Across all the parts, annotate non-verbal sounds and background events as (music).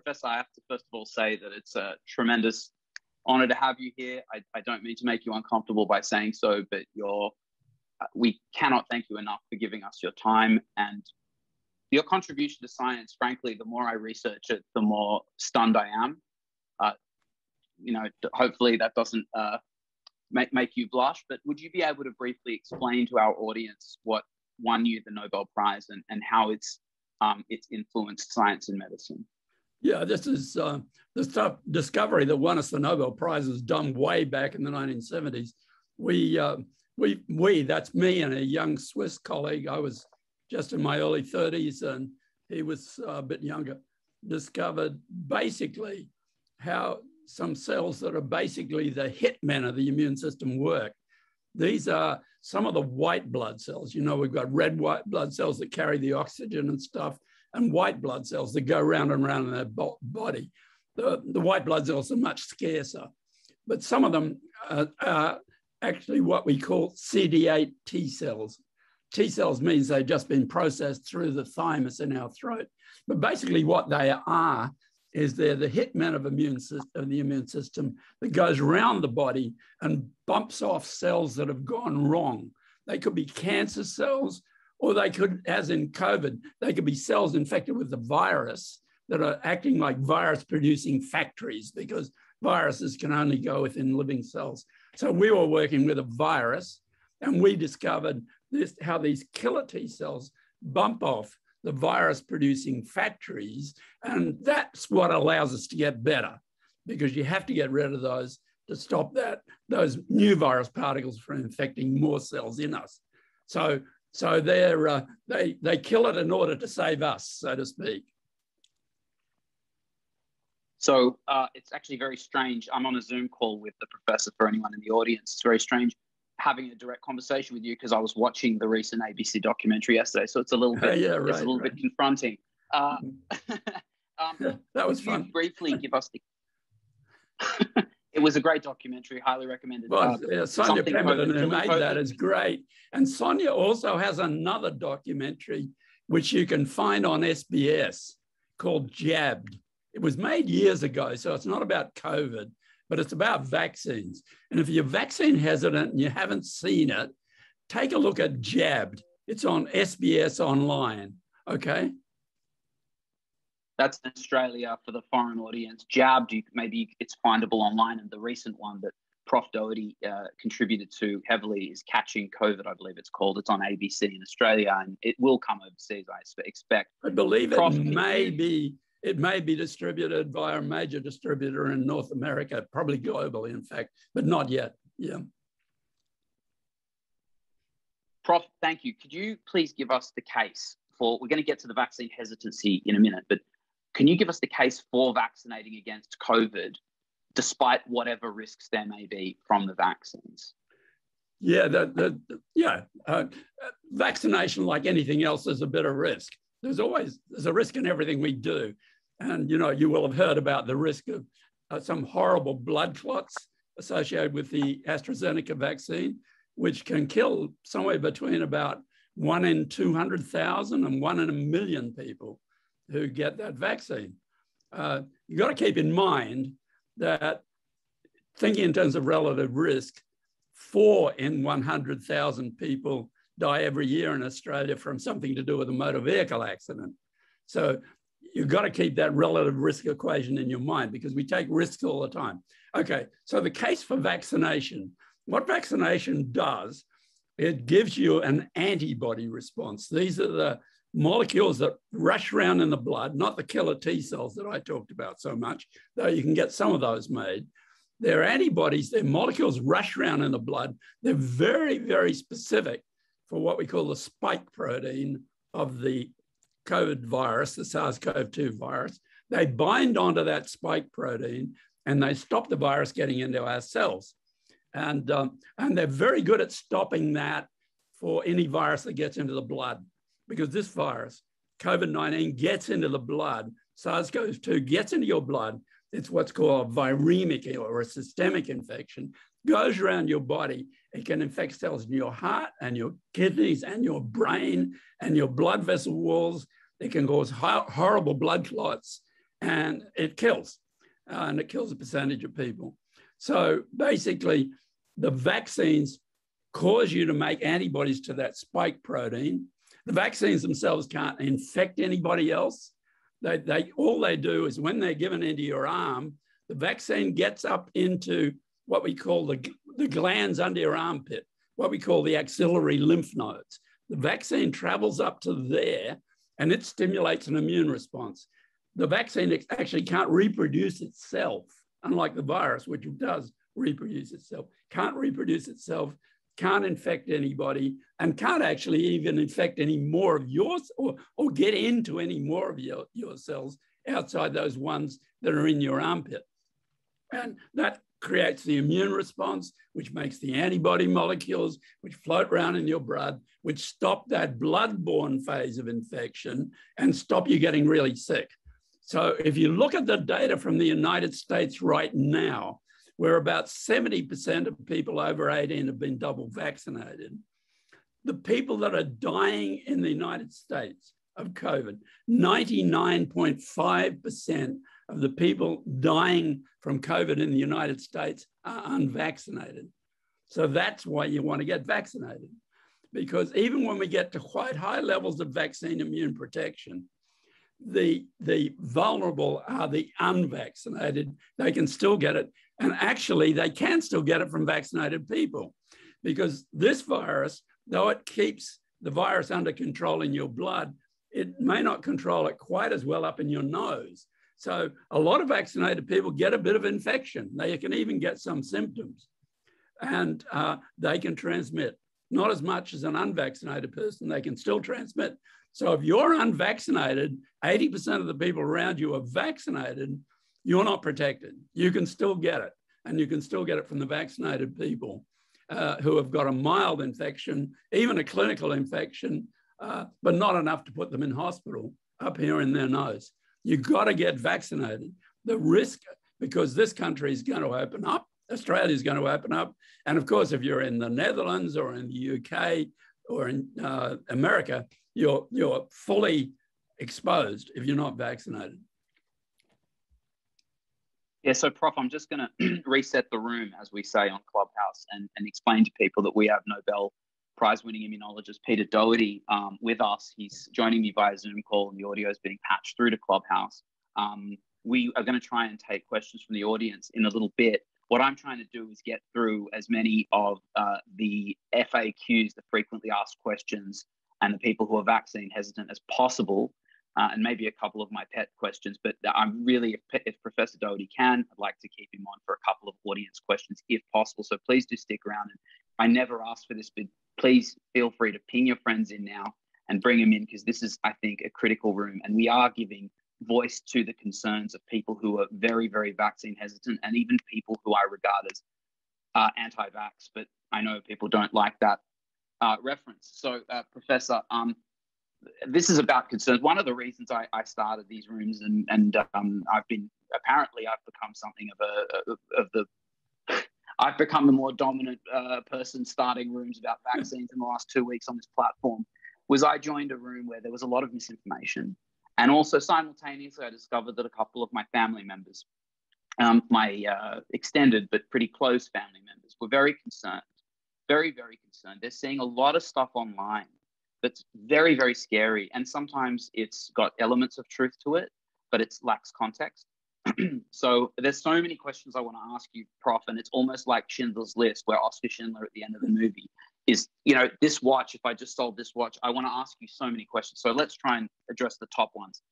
Professor, I have to first of all say that it's a tremendous honor to have you here. I, I don't mean to make you uncomfortable by saying so, but you're, uh, we cannot thank you enough for giving us your time and your contribution to science. Frankly, the more I research it, the more stunned I am. Uh, you know, hopefully that doesn't uh, make, make you blush, but would you be able to briefly explain to our audience what won you the Nobel Prize and, and how it's, um, it's influenced science and medicine? Yeah, this is uh, the stuff discovery that won us the Nobel Prize was done way back in the 1970s. We, uh, we, we, that's me and a young Swiss colleague. I was just in my early 30s and he was a bit younger. Discovered basically how some cells that are basically the hitmen of the immune system work. These are some of the white blood cells. You know, we've got red white blood cells that carry the oxygen and stuff, and white blood cells that go round and round in their body. The, the white blood cells are much scarcer, but some of them are, are actually what we call CD8 T cells. T cells means they've just been processed through the thymus in our throat. But basically, what they are is they're the hitmen of, immune of the immune system that goes around the body and bumps off cells that have gone wrong. They could be cancer cells, or they could, as in COVID, they could be cells infected with the virus that are acting like virus producing factories because viruses can only go within living cells. So we were working with a virus and we discovered this, how these killer T cells bump off the virus producing factories. And that's what allows us to get better because you have to get rid of those to stop that, those new virus particles from infecting more cells in us. So so they're, uh, they, they kill it in order to save us, so to speak. So uh, it's actually very strange. I'm on a Zoom call with the professor for anyone in the audience. It's very strange having a direct conversation with you because I was watching the recent ABC documentary yesterday. So it's a little (laughs) bit, yeah, right, it's a little right. bit confronting. Uh, (laughs) um, (laughs) that was fun. briefly give us the it was a great documentary, highly recommended. Well, uh, Sonya Pemberton, who made that, is great. And Sonya also has another documentary which you can find on SBS called Jabbed. It was made years ago, so it's not about COVID, but it's about vaccines. And if you're vaccine hesitant and you haven't seen it, take a look at Jabbed. It's on SBS Online. Okay that's in Australia for the foreign audience. Jabbed, you, maybe it's findable online, and the recent one that Prof. Doherty uh, contributed to heavily is Catching COVID, I believe it's called. It's on ABC in Australia, and it will come overseas, I expect. I believe Prof, it may be it may be distributed via a major distributor in North America, probably globally, in fact, but not yet. Yeah. Prof, thank you. Could you please give us the case for? We're going to get to the vaccine hesitancy in a minute, but can you give us the case for vaccinating against COVID, despite whatever risks there may be from the vaccines? Yeah, the, the, yeah. Uh, vaccination, like anything else, is a bit of risk. There's always there's a risk in everything we do, and you know you will have heard about the risk of uh, some horrible blood clots associated with the AstraZeneca vaccine, which can kill somewhere between about one in 200,000 and one in a million people who get that vaccine. Uh, you got to keep in mind that thinking in terms of relative risk, four in 100,000 people die every year in Australia from something to do with a motor vehicle accident. So you've got to keep that relative risk equation in your mind because we take risks all the time. Okay, so the case for vaccination, what vaccination does, it gives you an antibody response. These are the molecules that rush around in the blood, not the killer T cells that I talked about so much, though you can get some of those made. They're antibodies, their molecules rush around in the blood. They're very, very specific for what we call the spike protein of the COVID virus, the SARS CoV 2 virus. They bind onto that spike protein and they stop the virus getting into our cells. And, um, and they're very good at stopping that for any virus that gets into the blood because this virus, COVID 19, gets into the blood. SARS CoV 2 gets into your blood. It's what's called a viremic or a systemic infection, goes around your body. It can infect cells in your heart and your kidneys and your brain and your blood vessel walls. It can cause horrible blood clots. and it kills, uh, and it kills a percentage of people. So basically, the vaccines cause you to make antibodies to that spike protein. The vaccines themselves can't infect anybody else. They, they, all they do is when they're given into your arm, the vaccine gets up into what we call the, the glands under your armpit, what we call the axillary lymph nodes. The vaccine travels up to there and it stimulates an immune response. The vaccine actually can't reproduce itself, unlike the virus, which does reproduce itself, can't reproduce itself, can't infect anybody, and can't actually even infect any more of yours or, or get into any more of your, your cells outside those ones that are in your armpit. And that creates the immune response, which makes the antibody molecules, which float around in your blood, which stop that blood-borne phase of infection and stop you getting really sick. So if you look at the data from the United States right now, where about 70% of people over 18 have been double vaccinated, the people that are dying in the United States of COVID, 99.5% of the people dying from COVID in the United States are unvaccinated. So that's why you want to get vaccinated. Because even when we get to quite high levels of vaccine immune protection, the, the vulnerable are the unvaccinated. They can still get it. And actually, they can still get it from vaccinated people because this virus, though it keeps the virus under control in your blood, it may not control it quite as well up in your nose. So a lot of vaccinated people get a bit of infection. They can even get some symptoms and uh, they can transmit. Not as much as an unvaccinated person, they can still transmit. So if you're unvaccinated, 80% of the people around you are vaccinated, you're not protected. You can still get it. And you can still get it from the vaccinated people uh, who have got a mild infection, even a clinical infection, uh, but not enough to put them in hospital up here in their nose. You've got to get vaccinated. The risk, because this country is going to open up, Australia is going to open up. And of course, if you're in the Netherlands or in the UK or in uh, America, you're, you're fully exposed if you're not vaccinated. Yeah, so Prof, I'm just going to (clears throat) reset the room, as we say on Clubhouse, and, and explain to people that we have Nobel prize winning immunologist Peter Doherty um, with us. He's joining me via Zoom call, and the audio is being patched through to Clubhouse. Um, we are going to try and take questions from the audience in a little bit. What I'm trying to do is get through as many of uh, the FAQs, the frequently asked questions, and the people who are vaccine hesitant as possible, uh, and maybe a couple of my pet questions. But I'm really, if, if Professor Doherty can, I'd like to keep him on for a couple of audience questions if possible. So please do stick around. And I never asked for this, but please feel free to ping your friends in now and bring them in because this is, I think, a critical room. And we are giving voice to the concerns of people who are very, very vaccine hesitant and even people who I regard as uh, anti vax. But I know people don't like that uh, reference. So, uh, Professor, um, this is about concerns. One of the reasons I, I started these rooms, and, and um, I've been apparently I've become something of a of, the I've become the more dominant uh, person starting rooms about vaccines in the last two weeks on this platform. Was I joined a room where there was a lot of misinformation, and also simultaneously I discovered that a couple of my family members, um, my uh, extended but pretty close family members, were very concerned, very very concerned. They're seeing a lot of stuff online that's very very scary, and sometimes it's got elements of truth to it, but it lacks context. (clears throat) so there's so many questions I want to ask you, Prof, and it's almost like Schindler's List, where Oscar Schindler at the end of the movie is, you know, this watch. If I just sold this watch, I want to ask you so many questions. So let's try and address the top ones.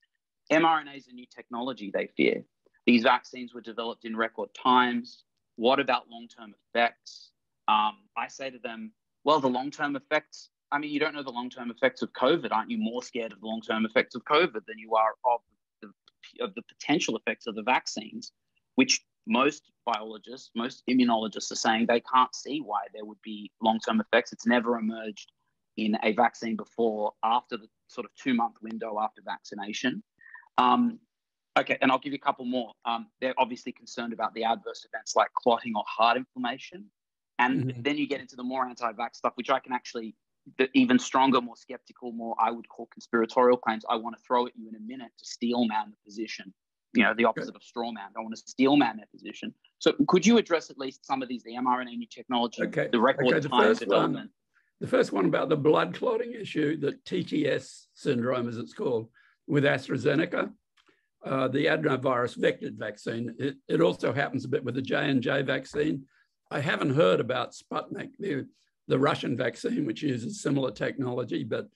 mRNA is a new technology. They fear these vaccines were developed in record times. What about long-term effects? Um, I say to them, well, the long-term effects. I mean, you don't know the long-term effects of COVID. Aren't you more scared of the long-term effects of COVID than you are of of the potential effects of the vaccines, which most biologists, most immunologists are saying they can't see why there would be long term effects. It's never emerged in a vaccine before after the sort of two month window after vaccination. Um, okay, and I'll give you a couple more. Um, they're obviously concerned about the adverse events like clotting or heart inflammation. And mm-hmm. then you get into the more anti vax stuff, which I can actually the even stronger, more skeptical, more I would call conspiratorial claims I want to throw at you in a minute to steel man the position you know, the opposite okay. of straw man. Don't want to steel man their position. So could you address at least some of these, the mRNA new technology, okay. the record okay, the time development? One, the first one about the blood clotting issue, the TTS syndrome, as it's called, with AstraZeneca, uh, the adenovirus vectored vaccine. It, it, also happens a bit with the J&J vaccine. I haven't heard about Sputnik, the, the Russian vaccine, which uses similar technology, but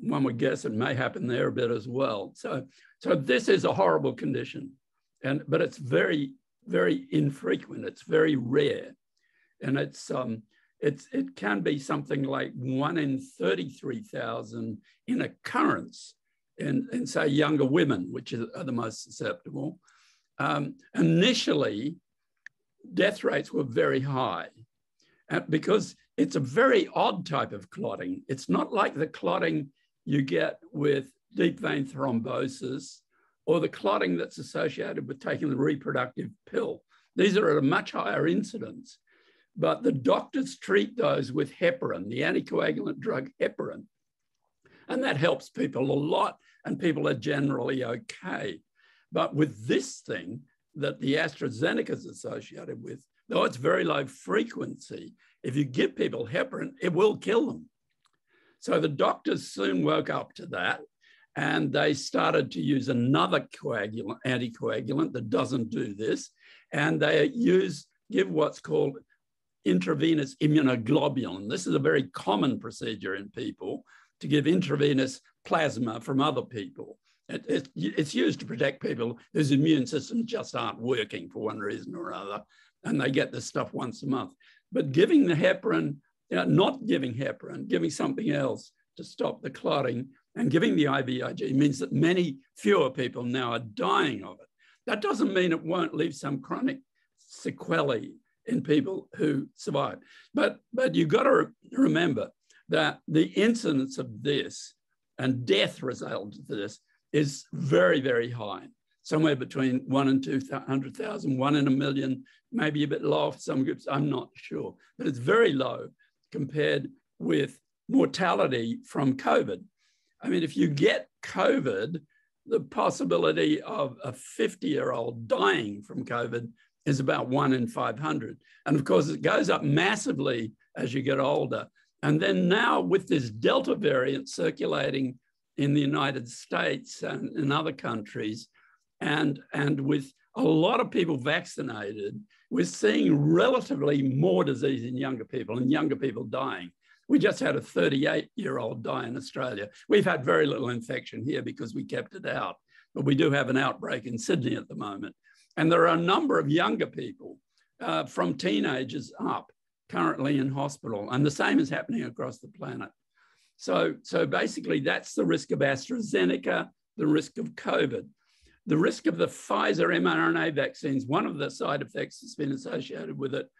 one would guess it may happen there a bit as well. So, so this is a horrible condition, and but it's very, very infrequent. It's very rare, and it's um, it's it can be something like one in thirty-three thousand in occurrence in, in say younger women, which are the most susceptible. Um, initially, death rates were very high uh, because it's a very odd type of clotting. It's not like the clotting you get with deep vein thrombosis or the clotting that's associated with taking the reproductive pill. These are at a much higher incidence, but the doctors treat those with heparin, the anticoagulant drug heparin, and that helps people a lot, and people are generally okay. But with this thing that the AstraZeneca is associated with, though it's very low frequency, if you give people heparin, it will kill them. So the doctors soon woke up to that and they started to use another coagulant, anticoagulant that doesn't do this. And they use, give what's called intravenous immunoglobulin. This is a very common procedure in people to give intravenous plasma from other people. It, it, it's used to protect people whose immune systems just aren't working for one reason or another, and they get this stuff once a month. But giving the heparin you know, not giving heparin, giving something else to stop the clotting, and giving the IVIG means that many fewer people now are dying of it. That doesn't mean it won't leave some chronic sequelae in people who survive. But, but you've got to re remember that the incidence of this and death result of this is very, very high, somewhere between one and 200,000, one in a million, maybe a bit low for some groups, I'm not sure, but it's very low compared with mortality from COVID. I mean, if you get COVID, the possibility of a 50 year old dying from COVID is about one in 500. And of course, it goes up massively as you get older. And then now, with this Delta variant circulating in the United States and in other countries, and, and with a lot of people vaccinated, we're seeing relatively more disease in younger people and younger people dying. We just had a 38 year old die in Australia. We've had very little infection here because we kept it out, but we do have an outbreak in Sydney at the moment. And there are a number of younger people uh, from teenagers up currently in hospital, and the same is happening across the planet. So, so basically, that's the risk of AstraZeneca, the risk of COVID. The risk of the Pfizer mRNA vaccines, one of the side effects that's been associated with it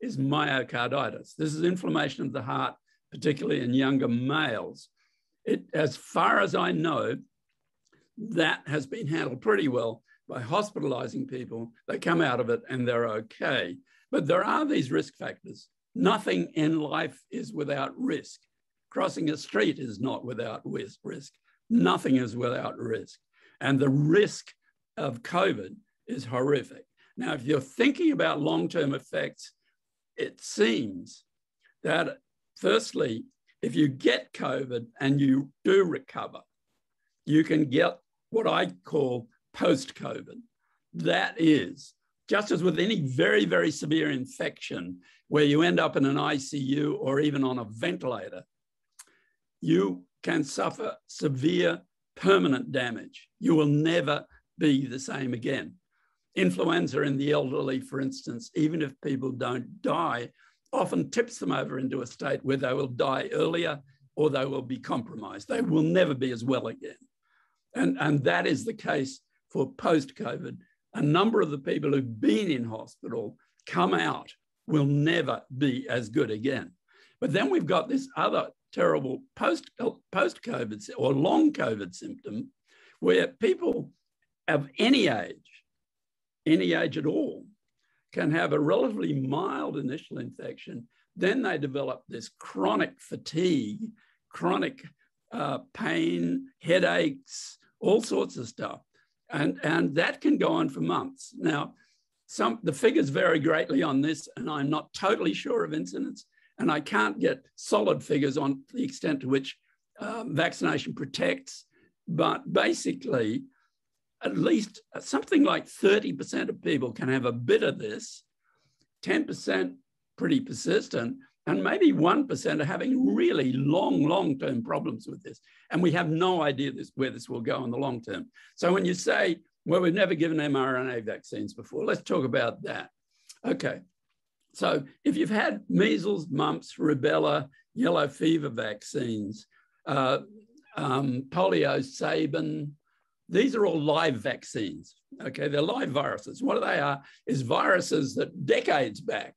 is myocarditis. This is inflammation of the heart, particularly in younger males. It, as far as I know, that has been handled pretty well by hospitalizing people. They come out of it and they're okay. But there are these risk factors. Nothing in life is without risk. Crossing a street is not without risk. Nothing is without risk. And the risk of COVID is horrific. Now, if you're thinking about long term effects, it seems that firstly, if you get COVID and you do recover, you can get what I call post COVID. That is, just as with any very, very severe infection where you end up in an ICU or even on a ventilator, you can suffer severe permanent damage. You will never be the same again. Influenza in the elderly, for instance, even if people don't die, often tips them over into a state where they will die earlier or they will be compromised. They will never be as well again. And, and that is the case for post COVID. A number of the people who've been in hospital come out will never be as good again. But then we've got this other terrible post post COVID or long COVID symptom, where people of any age, any age at all, can have a relatively mild initial infection. Then they develop this chronic fatigue, chronic uh, pain, headaches, all sorts of stuff. And, and that can go on for months. Now, some, the figures vary greatly on this, and I'm not totally sure of incidence, and I can't get solid figures on the extent to which um, vaccination protects. But basically, at least something like 30% of people can have a bit of this, 10% pretty persistent, and maybe 1% are having really long, long term problems with this. And we have no idea this, where this will go in the long term. So when you say, well, we've never given mRNA vaccines before, let's talk about that. Okay. So if you've had measles, mumps, rubella, yellow fever vaccines, uh, um, polio, Sabin, these are all live vaccines. Okay, they're live viruses. What they are is viruses that decades back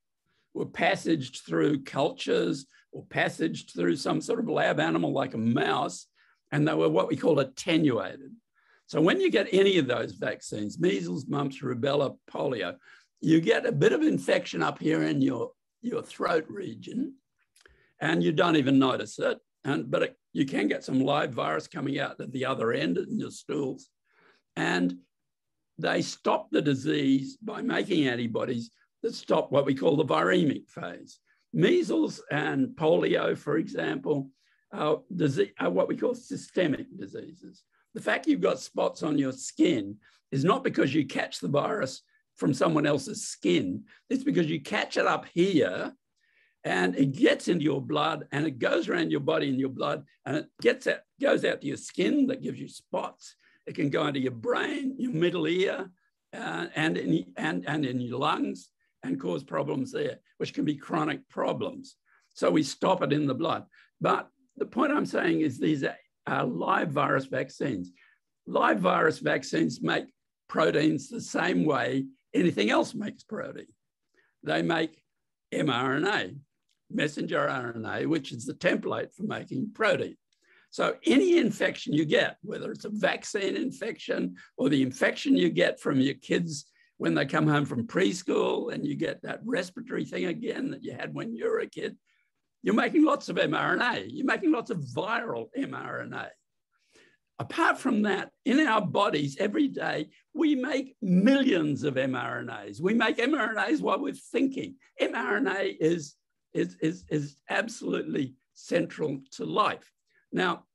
were passaged through cultures or passaged through some sort of lab animal like a mouse, and they were what we call attenuated. So when you get any of those vaccines, measles, mumps, rubella, polio, you get a bit of infection up here in your, your throat region, and you don't even notice it. And, but it, you can get some live virus coming out at the other end in your stools. And they stop the disease by making antibodies that stop what we call the viremic phase. Measles and polio, for example, are, are what we call systemic diseases. The fact you've got spots on your skin is not because you catch the virus from someone else's skin. It's because you catch it up here and it gets into your blood and it goes around your body in your blood and it gets out, goes out to your skin that gives you spots. It can go into your brain, your middle ear, uh, and, in, and, and in your lungs and cause problems there, which can be chronic problems. So we stop it in the blood. But the point I'm saying is these are, are live virus vaccines. Live virus vaccines make proteins the same way anything else makes protein. They make mRNA messenger RNA, which is the template for making protein. So any infection you get, whether it's a vaccine infection or the infection you get from your kids when they come home from preschool and you get that respiratory thing again that you had when you were a kid, you're making lots of mRNA. You're making lots of viral mRNA. Apart from that, in our bodies every day, we make millions of mRNAs. We make mRNAs while we're thinking. mRNA is is, is, is absolutely central to life. Now,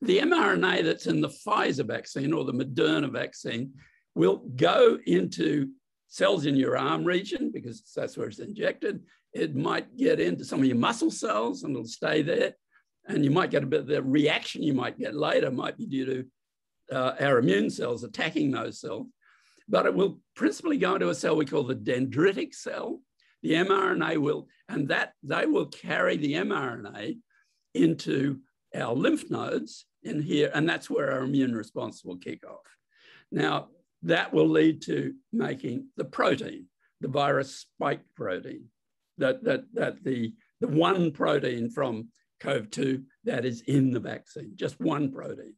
the mRNA that's in the Pfizer vaccine or the Moderna vaccine will go into cells in your arm region because that's where it's injected. It might get into some of your muscle cells and it'll stay there. And you might get a bit of the reaction you might get later might be due to uh, our immune cells attacking those cells. But it will principally go into a cell we call the dendritic cell, the mRNA will, and that they will carry the mRNA into our lymph nodes in here, and that's where our immune response will kick off. Now, that will lead to making the protein, the virus spike protein, that, that, that the, the one protein from COV2 that is in the vaccine, just one protein.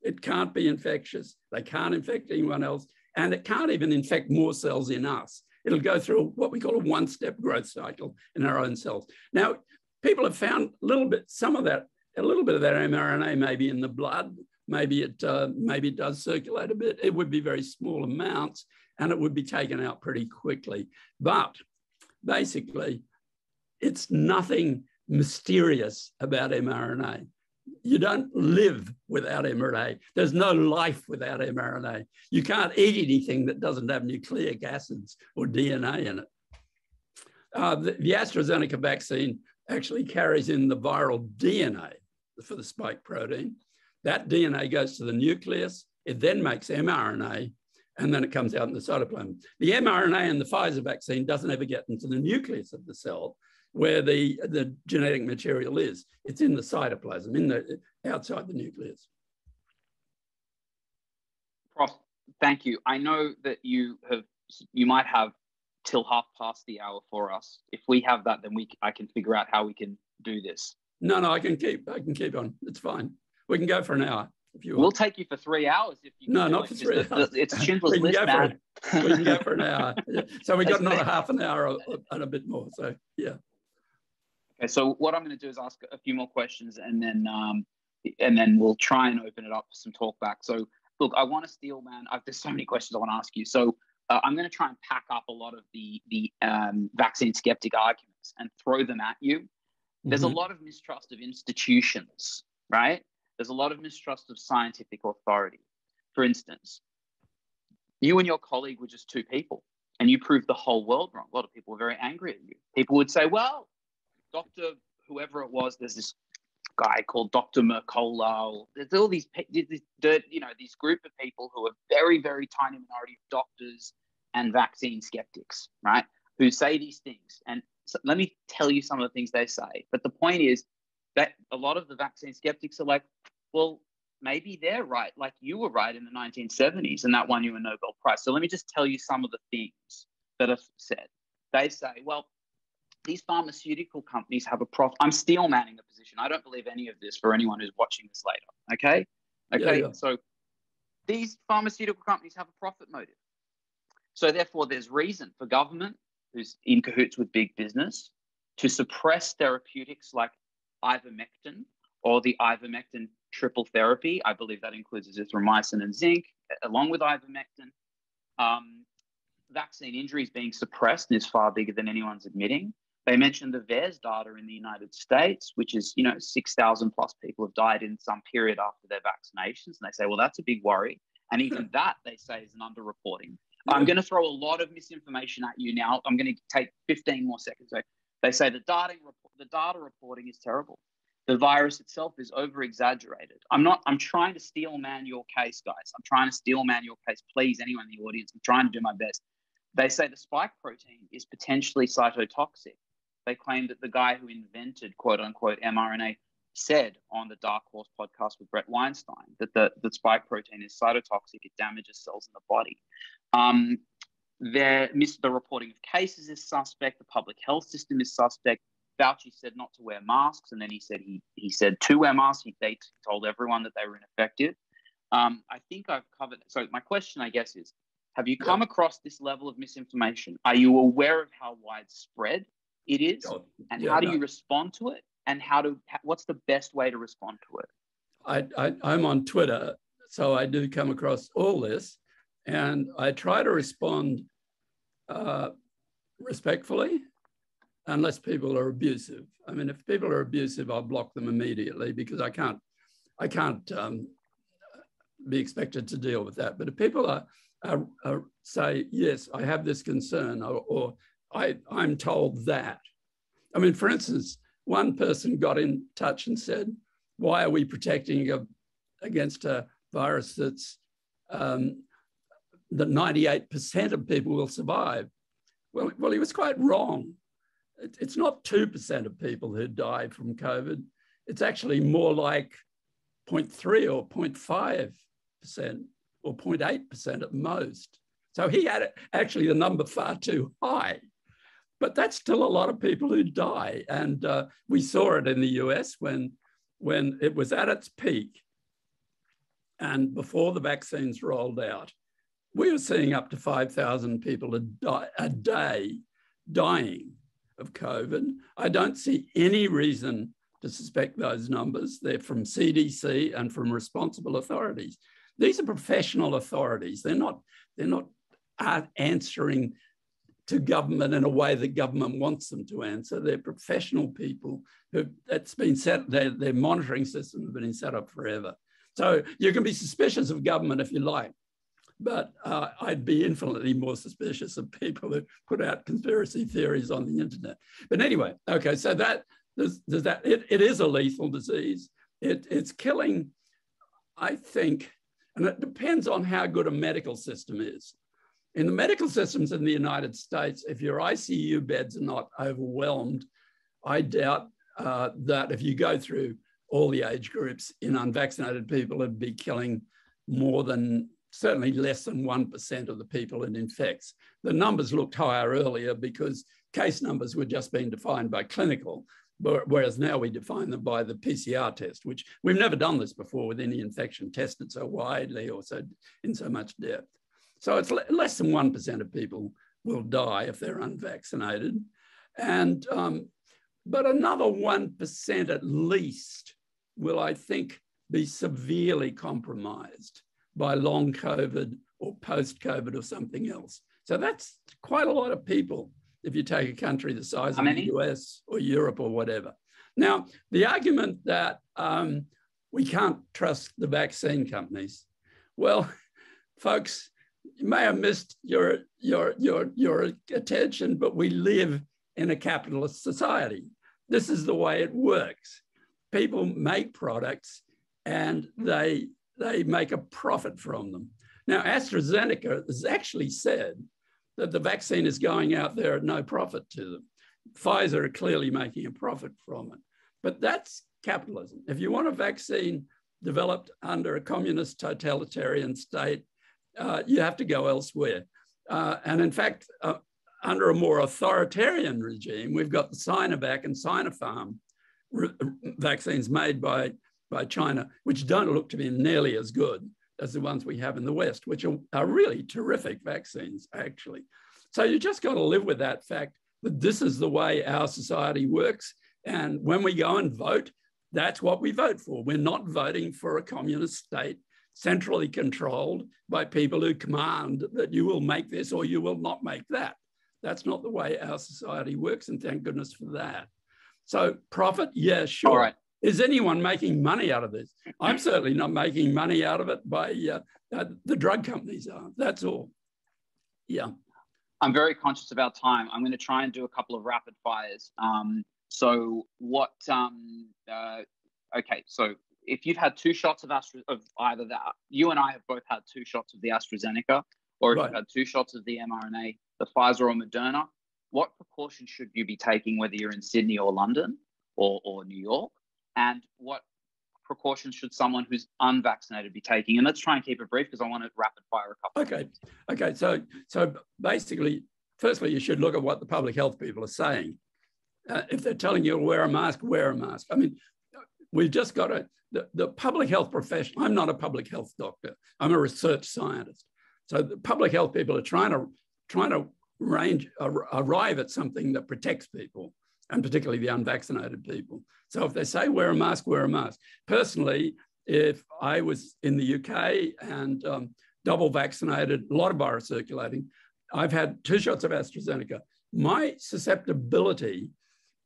It can't be infectious. They can't infect anyone else. And it can't even infect more cells in us it'll go through what we call a one-step growth cycle in our own cells. Now, people have found a little bit, some of that, a little bit of that mRNA maybe in the blood, maybe it, uh, maybe it does circulate a bit. It would be very small amounts and it would be taken out pretty quickly. But basically, it's nothing mysterious about mRNA you don't live without mRNA. There's no life without mRNA. You can't eat anything that doesn't have nucleic acids or DNA in it. Uh, the, the, AstraZeneca vaccine actually carries in the viral DNA for the spike protein. That DNA goes to the nucleus. It then makes mRNA, and then it comes out in the cytoplasm. The mRNA in the Pfizer vaccine doesn't ever get into the nucleus of the cell where the, the genetic material is. It's in the cytoplasm, in the outside the nucleus. Prof, thank you. I know that you have you might have till half past the hour for us. If we have that, then we I can figure out how we can do this. No, no, I can keep I can keep on. It's fine. We can go for an hour. If you want. We'll take you for three hours if you. No, not for three hours. It's (laughs) Schindler's List, man. we can go for an (laughs) hour. So we got another half an hour uh, and a bit more. So yeah. Okay, so what I'm going to do is ask a few more questions, and then um, and then we'll try and open it up for some talk back. So look, I want to steel, man. I've, there's so many questions I want to ask you. So uh, I'm going to try and pack up a lot of the the um, vaccine skeptic arguments and throw them at you. There's mm-hmm. a lot of mistrust of institutions, right? There's a lot of mistrust of scientific authority. For instance, you and your colleague were just two people and you proved the whole world wrong. A lot of people were very angry at you. People would say, well, Dr. whoever it was, there's this guy called Dr. Mercola. There's all these, these, you know, these group of people who are very, very tiny minority of doctors and vaccine skeptics, right? Who say these things. And so let me tell you some of the things they say. But the point is that a lot of the vaccine skeptics are like, well, maybe they're right. Like you were right in the 1970s and that won you a Nobel Prize. So let me just tell you some of the things that are said. They say, well, these pharmaceutical companies have a profit. I'm steel manning a position. I don't believe any of this for anyone who's watching this later. Okay. Okay. Yeah, yeah. So these pharmaceutical companies have a profit motive. So therefore, there's reason for government, who's in cahoots with big business, to suppress therapeutics like ivermectin or the ivermectin triple therapy. I believe that includes azithromycin and zinc, along with ivermectin. Um, vaccine injuries being suppressed is far bigger than anyone's admitting. They mentioned the VAERS data in the United States, which is, you know, 6,000 plus people have died in some period after their vaccinations. And they say, well, that's a big worry. And (laughs) even that, they say, is an underreporting. I'm going to throw a lot of misinformation at you now. I'm going to take 15 more seconds. So they say the data, the data reporting is terrible the virus itself is over exaggerated. I'm not, I'm trying to steel man your case, guys. I'm trying to steel man your case. Please, anyone in the audience, I'm trying to do my best. They say the spike protein is potentially cytotoxic. They claim that the guy who invented quote unquote mRNA said on the Dark Horse podcast with Bret Weinstein that the, the spike protein is cytotoxic, it damages cells in the body. Um, the reporting of cases is suspect, the public health system is suspect, Fauci said not to wear masks, and then he said he he said to wear masks. He, they told everyone that they were ineffective. Um, I think I've covered. So my question, I guess, is: Have you come yeah. across this level of misinformation? Are you aware of how widespread it is, and yeah, how do no. you respond to it? And how to what's the best way to respond to it? I, I I'm on Twitter, so I do come across all this, and I try to respond uh, respectfully unless people are abusive. I mean, if people are abusive, I'll block them immediately because I can't, I can't um, be expected to deal with that. But if people are, are, are say, yes, I have this concern, or, or I, I'm told that. I mean, for instance, one person got in touch and said, why are we protecting a, against a virus that's um, that 98% of people will survive? Well, well, he was quite wrong it's not 2% of people who die from COVID. It's actually more like 0.3 or 0.5% or 0.8% at most. So he had actually the number far too high. But that's still a lot of people who die. And uh, we saw it in the US when, when it was at its peak and before the vaccines rolled out. We were seeing up to 5,000 people a, di- a day dying of COVID. I don't see any reason to suspect those numbers. They're from CDC and from responsible authorities. These are professional authorities. They're not, they're not answering to government in a way that government wants them to answer. They're professional people who that's been set, their, their monitoring system has been set up forever. So you can be suspicious of government if you like, but uh, I'd be infinitely more suspicious of people who put out conspiracy theories on the internet. But anyway, okay, so that there's that it, it is a lethal disease. It, it's killing, I think, and it depends on how good a medical system is. In the medical systems in the United States, if your ICU beds are not overwhelmed, I doubt uh, that if you go through all the age groups in unvaccinated people, it'd be killing more than certainly less than 1% of the people it infects. The numbers looked higher earlier because case numbers were just being defined by clinical, whereas now we define them by the PCR test, which we've never done this before with any infection tested so widely or so in so much depth. So it's less than 1% of people will die if they're unvaccinated. And, um, but another 1% at least will, I think, be severely compromised by long COVID or post COVID or something else. So that's quite a lot of people if you take a country the size of the US or Europe or whatever. Now, the argument that um, we can't trust the vaccine companies, well, (laughs) folks, you may have missed your, your, your, your attention, but we live in a capitalist society. This is the way it works. People make products and they, they make a profit from them. Now, AstraZeneca has actually said that the vaccine is going out there at no profit to them. Pfizer are clearly making a profit from it. But that's capitalism. If you want a vaccine developed under a communist totalitarian state, uh, you have to go elsewhere. Uh, and in fact, uh, under a more authoritarian regime, we've got the Sinovac and Sinopharm vaccines made by, by China, which don't look to be nearly as good as the ones we have in the West, which are, are really terrific vaccines, actually. So you just got to live with that fact that this is the way our society works. And when we go and vote, that's what we vote for. We're not voting for a communist state centrally controlled by people who command that you will make this or you will not make that. That's not the way our society works, and thank goodness for that. So, profit, yeah, sure. All right. Is anyone making money out of this? I'm certainly not making money out of it by uh, uh, the drug companies are. That's all. Yeah. I'm very conscious of our time. I'm going to try and do a couple of rapid fires. Um, so, what? Um, uh, okay, so if you've had two shots of Astra of either that, you and I have both had two shots of the AstraZeneca, or if right. you've had two shots of the mRNA, the Pfizer or Moderna, what precautions should you be taking, whether you're in Sydney or London or, or New York? And what precautions should someone who's unvaccinated be taking? And let's try and keep it brief because I want to rapid fire a couple. Okay. Okay. So, so basically, firstly, you should look at what the public health people are saying. Uh, if they're telling you to wear a mask, wear a mask. I mean, we've just got to, the, the public health profession, I'm not a public health doctor, I'm a research scientist. So the public health people are trying to, trying to range, arrive at something that protects people, and particularly the unvaccinated people. So if they say wear a mask, wear a mask. Personally, if I was in the UK and um, double vaccinated, a lot of virus circulating, I've had two shots of AstraZeneca. My susceptibility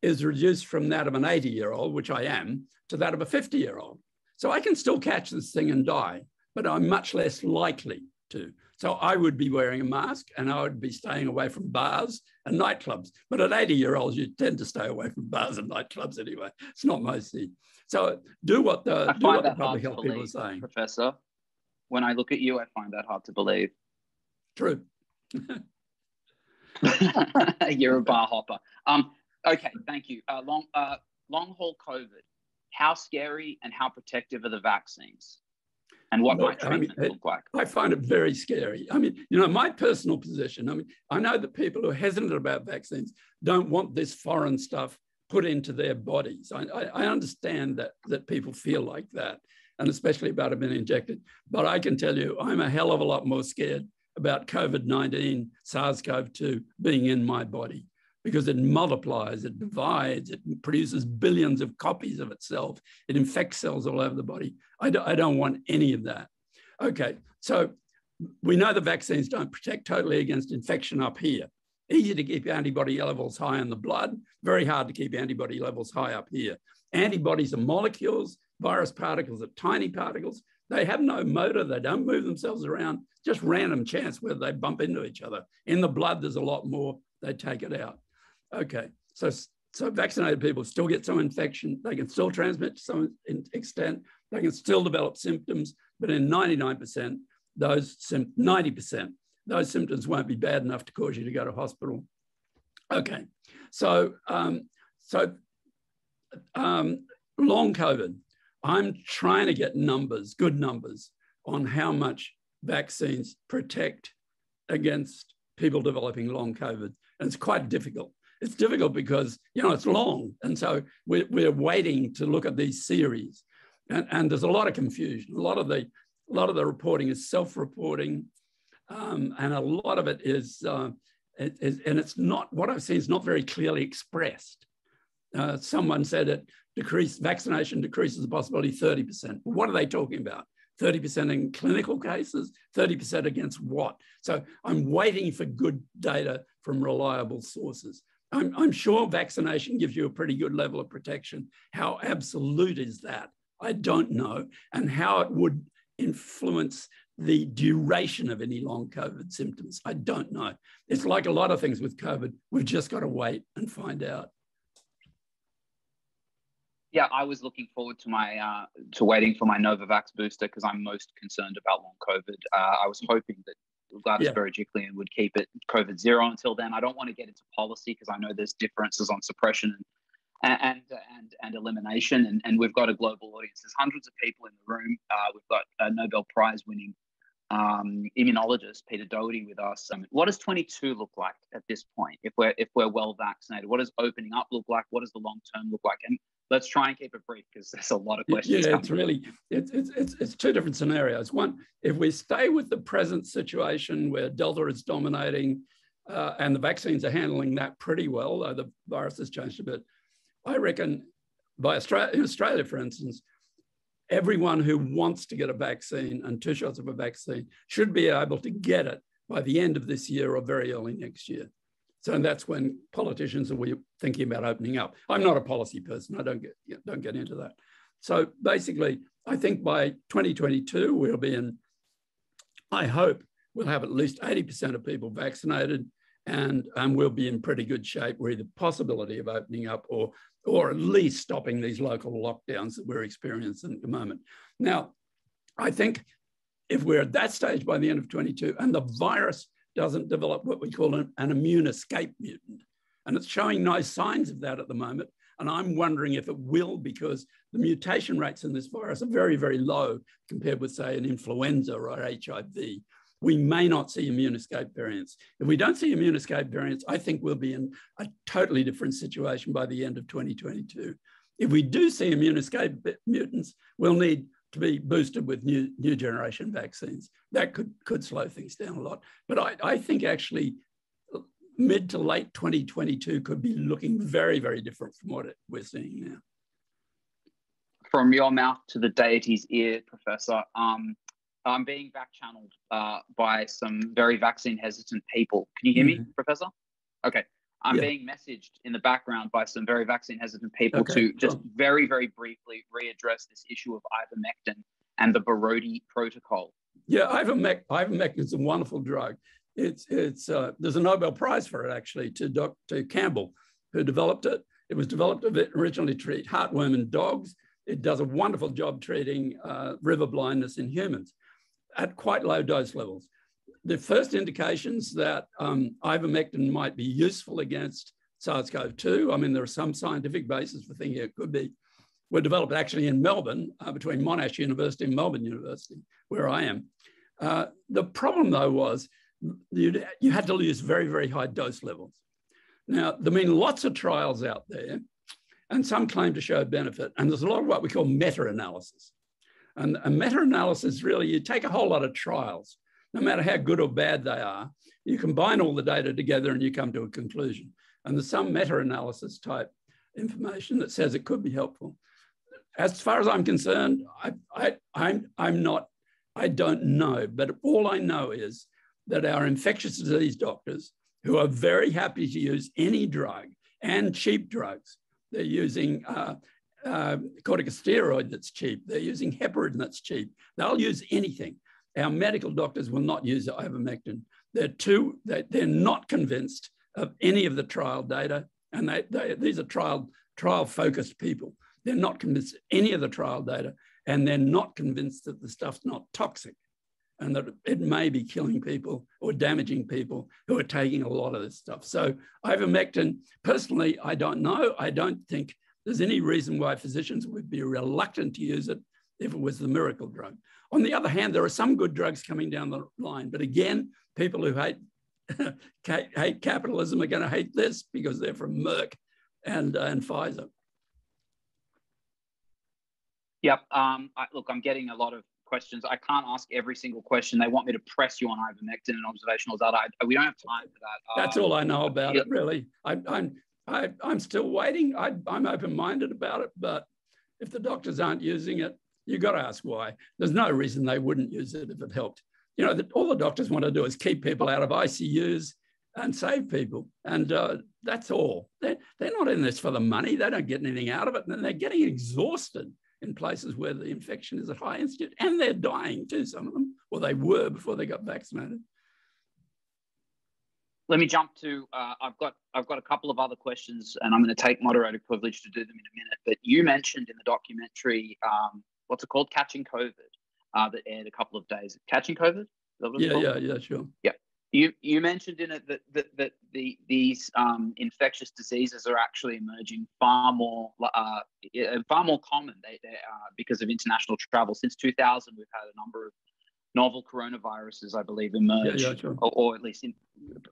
is reduced from that of an 80 year old, which I am, to that of a 50 year old. So I can still catch this thing and die, but I'm much less likely to. So I would be wearing a mask and I would be staying away from bars and nightclubs. But at 80 year olds, you tend to stay away from bars and nightclubs anyway. It's not my scene. So do what the, do what the public health believe, people are saying. Professor, when I look at you, I find that hard to believe. True. (laughs) (laughs) You're a bar hopper. Um, okay, thank you. Uh, long, uh, long haul COVID. How scary and how protective are the vaccines? and what might treatment I mean, look like? I find it very scary. I mean, you know, my personal position, I mean, I know that people who are hesitant about vaccines don't want this foreign stuff put into their bodies. I, I, I understand that, that people feel like that, and especially about it being injected. But I can tell you, I'm a hell of a lot more scared about COVID 19, SARS CoV 2 being in my body because it multiplies, it divides, it produces billions of copies of itself, it infects cells all over the body. I, do, I don't want any of that. Okay, so we know the vaccines don't protect totally against infection up here. Easy to keep antibody levels high in the blood, very hard to keep antibody levels high up here. Antibodies are molecules, virus particles are tiny particles. They have no motor, they don't move themselves around, just random chance where they bump into each other. In the blood, there's a lot more, they take it out. Okay, so so vaccinated people still get some infection. They can still transmit to some extent. They can still develop symptoms, but in 99%, those 90%, those symptoms won't be bad enough to cause you to go to hospital. Okay, so um, so um, long COVID. I'm trying to get numbers, good numbers, on how much vaccines protect against people developing long COVID. And it's quite difficult it's difficult because you know it's long, and so we're, we're waiting to look at these series, and, and there's a lot of confusion. A lot of the a lot of the reporting is self-reporting, um, and a lot of it is, uh, it, it, and it's not what I've seen is not very clearly expressed. Uh, someone said it decrease vaccination decreases the possibility 30%. What are they talking about? 30% in clinical cases, 30% against what? So I'm waiting for good data from reliable sources. I'm, I'm sure vaccination gives you a pretty good level of protection. How absolute is that? I don't know. And how it would influence the duration of any long COVID symptoms, I don't know. It's like a lot of things with COVID. We've just got to wait and find out. Yeah, I was looking forward to my uh, to waiting for my Novavax booster because I'm most concerned about long COVID. Uh, I was hoping that Gladys yeah. Berejiklian would keep it COVID zero until then. I don't want to get into policy because I know there's differences on suppression and and and, and elimination, and, and we've got a global audience. There's hundreds of people in the room. Uh, we've got a Nobel Prize winning um, immunologist Peter Doherty with us. Um, what does 22 look like at this point? If we're if we're well vaccinated, what does opening up look like? What does the long term look like? And let's try and keep it brief because there's a lot of questions. Yeah, it's really it's, it's it's it's two different scenarios. One, if we stay with the present situation where Delta is dominating. Uh, and the vaccines are handling that pretty well, though the virus has changed a bit. I reckon by Australia, in Australia, for instance, everyone who wants to get a vaccine and two shots of a vaccine should be able to get it by the end of this year or very early next year. So that's when politicians are thinking about opening up. I'm not a policy person. I don't get don't get into that. So basically, I think by 2022 we'll be in. I hope we'll have at least 80% of people vaccinated, and and we'll be in pretty good shape. We're the possibility of opening up or or at least stopping these local lockdowns that we're experiencing at the moment. Now, I think if we're at that stage by the end of 22 and the virus doesn't develop what we call an, an immune escape mutant, and it's showing no signs of that at the moment, and I'm wondering if it will because the mutation rates in this virus are very, very low compared with, say, an influenza or HIV we may not see immune escape variants. If we don't see immune escape variants, I think we'll be in a totally different situation by the end of 2022. If we do see immune escape mutants, we'll need to be boosted with new, new generation vaccines. That could, could slow things down a lot. But I, I think actually mid to late 2022 could be looking very, very different from what it, we're seeing now. From your mouth to the deity's ear, Professor. Um, I'm being back channeled uh, by some very vaccine hesitant people. Can you hear mm-hmm. me, Professor? Okay. I'm yeah. being messaged in the background by some very vaccine hesitant people okay. to just very, very briefly readdress this issue of ivermectin and the Borody protocol. Yeah, ivermectin, ivermectin is a wonderful drug. It's, it's, uh, there's a Nobel Prize for it actually to Dr. Campbell, who developed it. It was developed originally to treat heartworm in dogs. It does a wonderful job treating uh, river blindness in humans at quite low dose levels. The first indications that um, ivermectin might be useful against SARS-CoV-2, I mean, there are some scientific basis for thinking it could be, were developed actually in Melbourne uh, between Monash University and Melbourne University, where I am. Uh, the problem though was you had to use very, very high dose levels. Now, there have been lots of trials out there, and some claim to show benefit, and there's a lot of what we call meta-analysis. And a meta-analysis really, you take a whole lot of trials, no matter how good or bad they are, you combine all the data together and you come to a conclusion. And there's some meta-analysis type information that says it could be helpful. As far as I'm concerned, I, I, I'm, I'm not, I don't know, but all I know is that our infectious disease doctors who are very happy to use any drug and cheap drugs, they're using uh, uh, corticosteroid that's cheap. They're using heparin that's cheap. They'll use anything. Our medical doctors will not use ivermectin. They're too, they, they're not convinced of any of the trial data. And they, they, these are trial, trial focused people. They're not convinced of any of the trial data. And they're not convinced that the stuff's not toxic and that it may be killing people or damaging people who are taking a lot of this stuff. So ivermectin, personally, I don't know. I don't think there's any reason why physicians would be reluctant to use it if it was the miracle drug. On the other hand, there are some good drugs coming down the line, but again, people who hate (laughs) hate capitalism are going to hate this because they're from Merck and uh, and Pfizer. Yep. Um, I, look, I'm getting a lot of questions. I can't ask every single question. They want me to press you on ivermectin and observational data. I, we don't have time for that. That's um, all I know about it, really. I, I'm I, am still waiting. I, am open minded about it, but if the doctors aren't using it, You've got to ask why. There's no reason they wouldn't use it if it helped. You know, the, all the doctors want to do is keep people out of ICUs and save people. And uh, that's all. They're, they're not in this for the money. They don't get anything out of it. And they're getting exhausted in places where the infection is at high incidence. And they're dying too, some of them, or they were before they got vaccinated. Let me jump to. Uh, I've got I've got a couple of other questions, and I'm going to take moderator privilege to do them in a minute. But you mentioned in the documentary, um, what's it called, Cracking COVID, uh, that aired a couple of days. Cracking COVID. Yeah, yeah, yeah, sure. Yeah. You, you mentioned in it that, that, that the, these um, infectious diseases are actually emerging far more uh, far more common they, they, uh, because of international travel. Since 2000, we've had a number of novel coronaviruses, I believe, emerge, yeah, yeah, sure. or, or, at least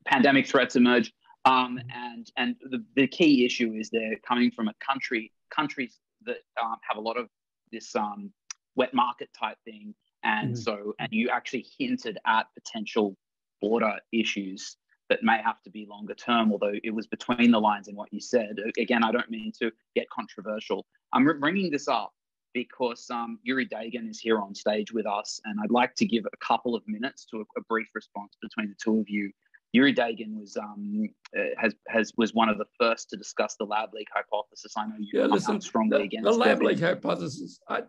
pandemic threats emerge. Um, mm-hmm. and and the, the key issue is they're coming from a country countries that um, have a lot of this um, wet market type thing, and mm-hmm. so and you actually hinted at potential border issues that may have to be longer term, although it was between the lines in what you said. Again, I don't mean to get controversial. I'm bringing this up because um, Yuri Deigin is here on stage with us, and I'd like to give a couple of minutes to a, a brief response between the two of you Yuri Deigin was um, uh, has has was one of the first to discuss the lab leak hypothesis. I know you yeah, listen, strongly the, against the lab leak hypothesis. I,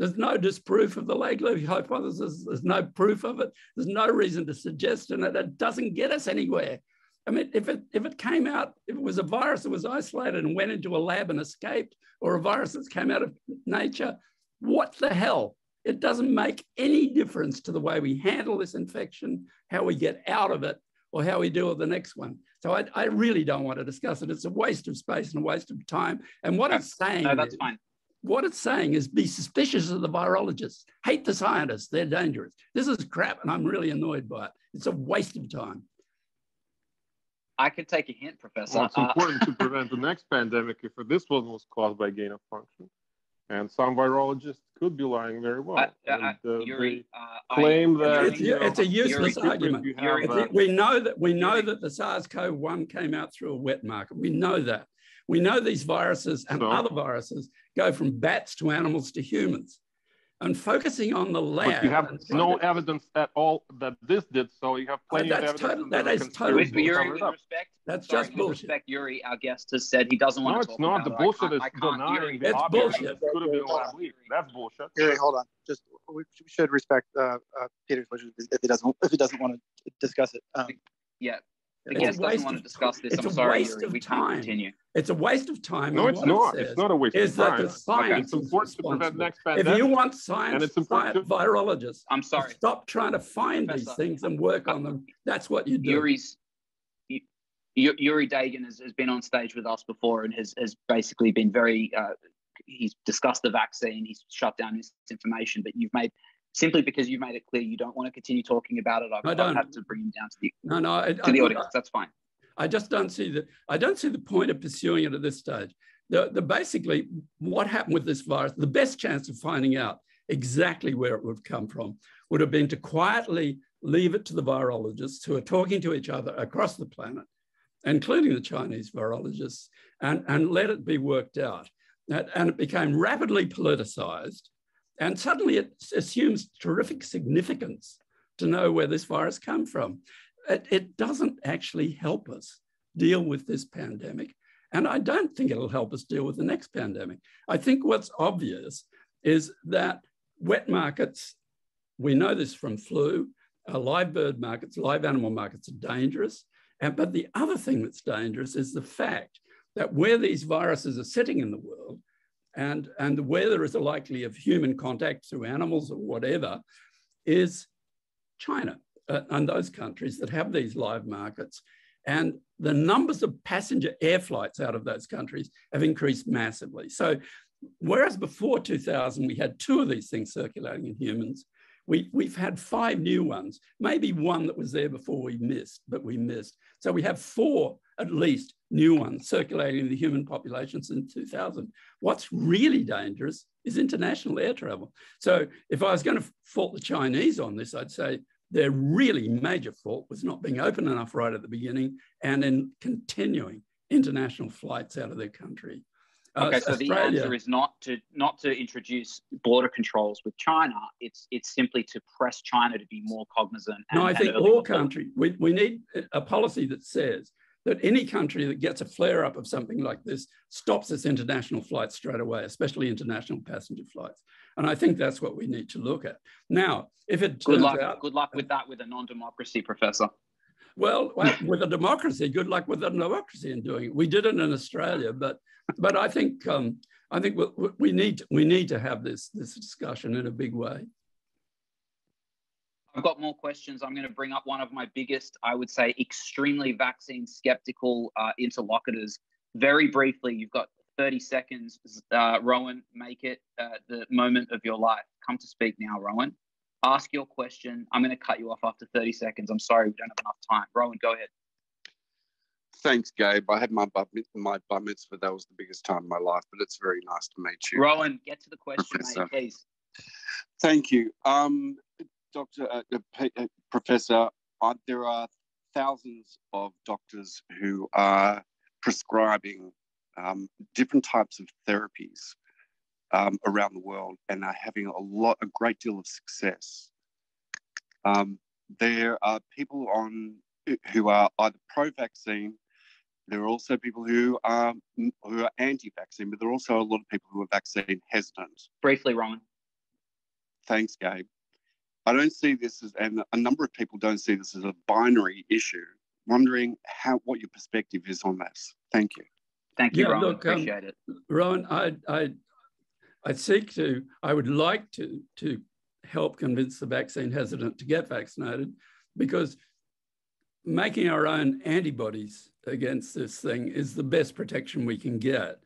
there's no disproof of the lab leak hypothesis. There's no proof of it. There's no reason to suggest it. It doesn't get us anywhere. I mean, if it if it came out, if it was a virus that was isolated and went into a lab and escaped, or a virus that came out of nature, what the hell? It doesn't make any difference to the way we handle this infection, how we get out of it, or how we deal with the next one. So I, I, really don't want to discuss it. It's a waste of space and a waste of time. And what it's saying, no, that's is, fine. What it's saying is be suspicious of the virologists, hate the scientists. They're dangerous. This is crap, and I'm really annoyed by it. It's a waste of time. I could take a hint, Professor. Well, it's uh, important to (laughs) prevent the next pandemic if this one was caused by gain of function and some virologists could be lying very well. Uh, uh, and, uh, Yuri, uh, claim that it's, know, it's, a useless Yuri, argument. Yuri, we know that we know that the SARS-CoV-1 came out through a wet market. We know that. We know these viruses and so, other viruses go from bats to animals to humans and focusing on the lab. But you have no to, evidence at all that this did so. You have plenty of evidence. Total, that is totally with, Yuri, with respect, that's sorry, just bullshit. respect, Yuri, our guest has said he doesn't want no, to talk about it. No, it's not. the bullshit is denying It's bullshit. Could have been lab leak. That's bullshit. Yuri, hold on. Just we should respect uh, uh, Peter's wishes if he doesn't if he doesn't want to discuss it. Um, yeah, the it's guest doesn't want to discuss this. It's I'm a sorry, waste of we time. can't continue. It's a waste of time. No, it's not. It it's not a waste of time. Is that the science okay. It's important to prevent next pandemic. If you want science, and it's important to... virologists. I'm sorry. Stop trying to find Professor, these things and work on them. That's what you do. Yuri's Yuri Deigin has, has been on stage with us before and has, has basically been very, uh, he's discussed the vaccine, he's shut down misinformation, but you've made simply because you've made it clear you don't want to continue talking about it. I've, I don't. I've had to bring him down to the no, no, I, to the audience. That's fine. I just don't see the I don't see the point of pursuing it at this stage. The, the basically what happened with this virus, the best chance of finding out exactly where it would have come from would have been to quietly leave it to the virologists who are talking to each other across the planet, including the Chinese virologists, and, and let it be worked out. And it became rapidly politicized and suddenly it assumes terrific significance to know where this virus came from. It, it doesn't actually help us deal with this pandemic. And I don't think it'll help us deal with the next pandemic. I think what's obvious is that wet markets, we know this from flu, uh, live bird markets, live animal markets are dangerous. And, but the other thing that's dangerous is the fact that where these viruses are sitting in the world, and, and where there is a likely of human contact through animals or whatever is China uh, and those countries that have these live markets. And the numbers of passenger air flights out of those countries have increased massively. So whereas before 2000, we had two of these things circulating in humans, we, we've had five new ones, maybe one that was there before we missed, but we missed. So we have four at least new ones circulating in the human population since 2000. What's really dangerous is international air travel. So if I was going to fault the Chinese on this, I'd say their really major fault was not being open enough right at the beginning and in continuing international flights out of their country. Uh, okay, so Australia. the answer is not to not to introduce border controls with China. It's it's simply to press China to be more cognizant. And, no, I think all countries we, we need a policy that says that any country that gets a flare up of something like this stops its international flights straight away, especially international passenger flights. And I think that's what we need to look at. Now, if it good luck, out, good luck with that with a non-democracy, Professor. Well, with a democracy, good luck with a democracy in doing it. We did it in Australia, but but I think um, I think we, we need we need to have this this discussion in a big way. I've got more questions. I'm going to bring up one of my biggest, I would say, extremely vaccine skeptical uh, interlocutors. Very briefly, you've got 30 seconds. Uh, Rowan, make it uh, the moment of your life. Come to speak now, Rowan. Ask your question. I'm going to cut you off after 30 seconds. I'm sorry, we don't have enough time. Rowan, go ahead. Thanks, Gabe. I had my bar, my bar mitzvah. That was the biggest time of my life, but it's very nice to meet you. Rowan, get to the question, mate, please. Thank you. Um, Doctor, uh, uh, Professor, uh, there are thousands of doctors who are prescribing um, different types of therapies um, around the world and are having a lot, a great deal of success. Um, there are people on who are either pro-vaccine. There are also people who are who are anti-vaccine, but there are also a lot of people who are vaccine hesitant. Briefly, Ron. Thanks, Gabe. I don't see this as, and a number of people don't see this as a binary issue. Wondering how what your perspective is on this. Thank you. Thank you, yeah, Rowan. Look, um, Appreciate um, it. Rowan, I, I, I seek to, I would like to, to help convince the vaccine hesitant to get vaccinated because making our own antibodies against this thing is the best protection we can get.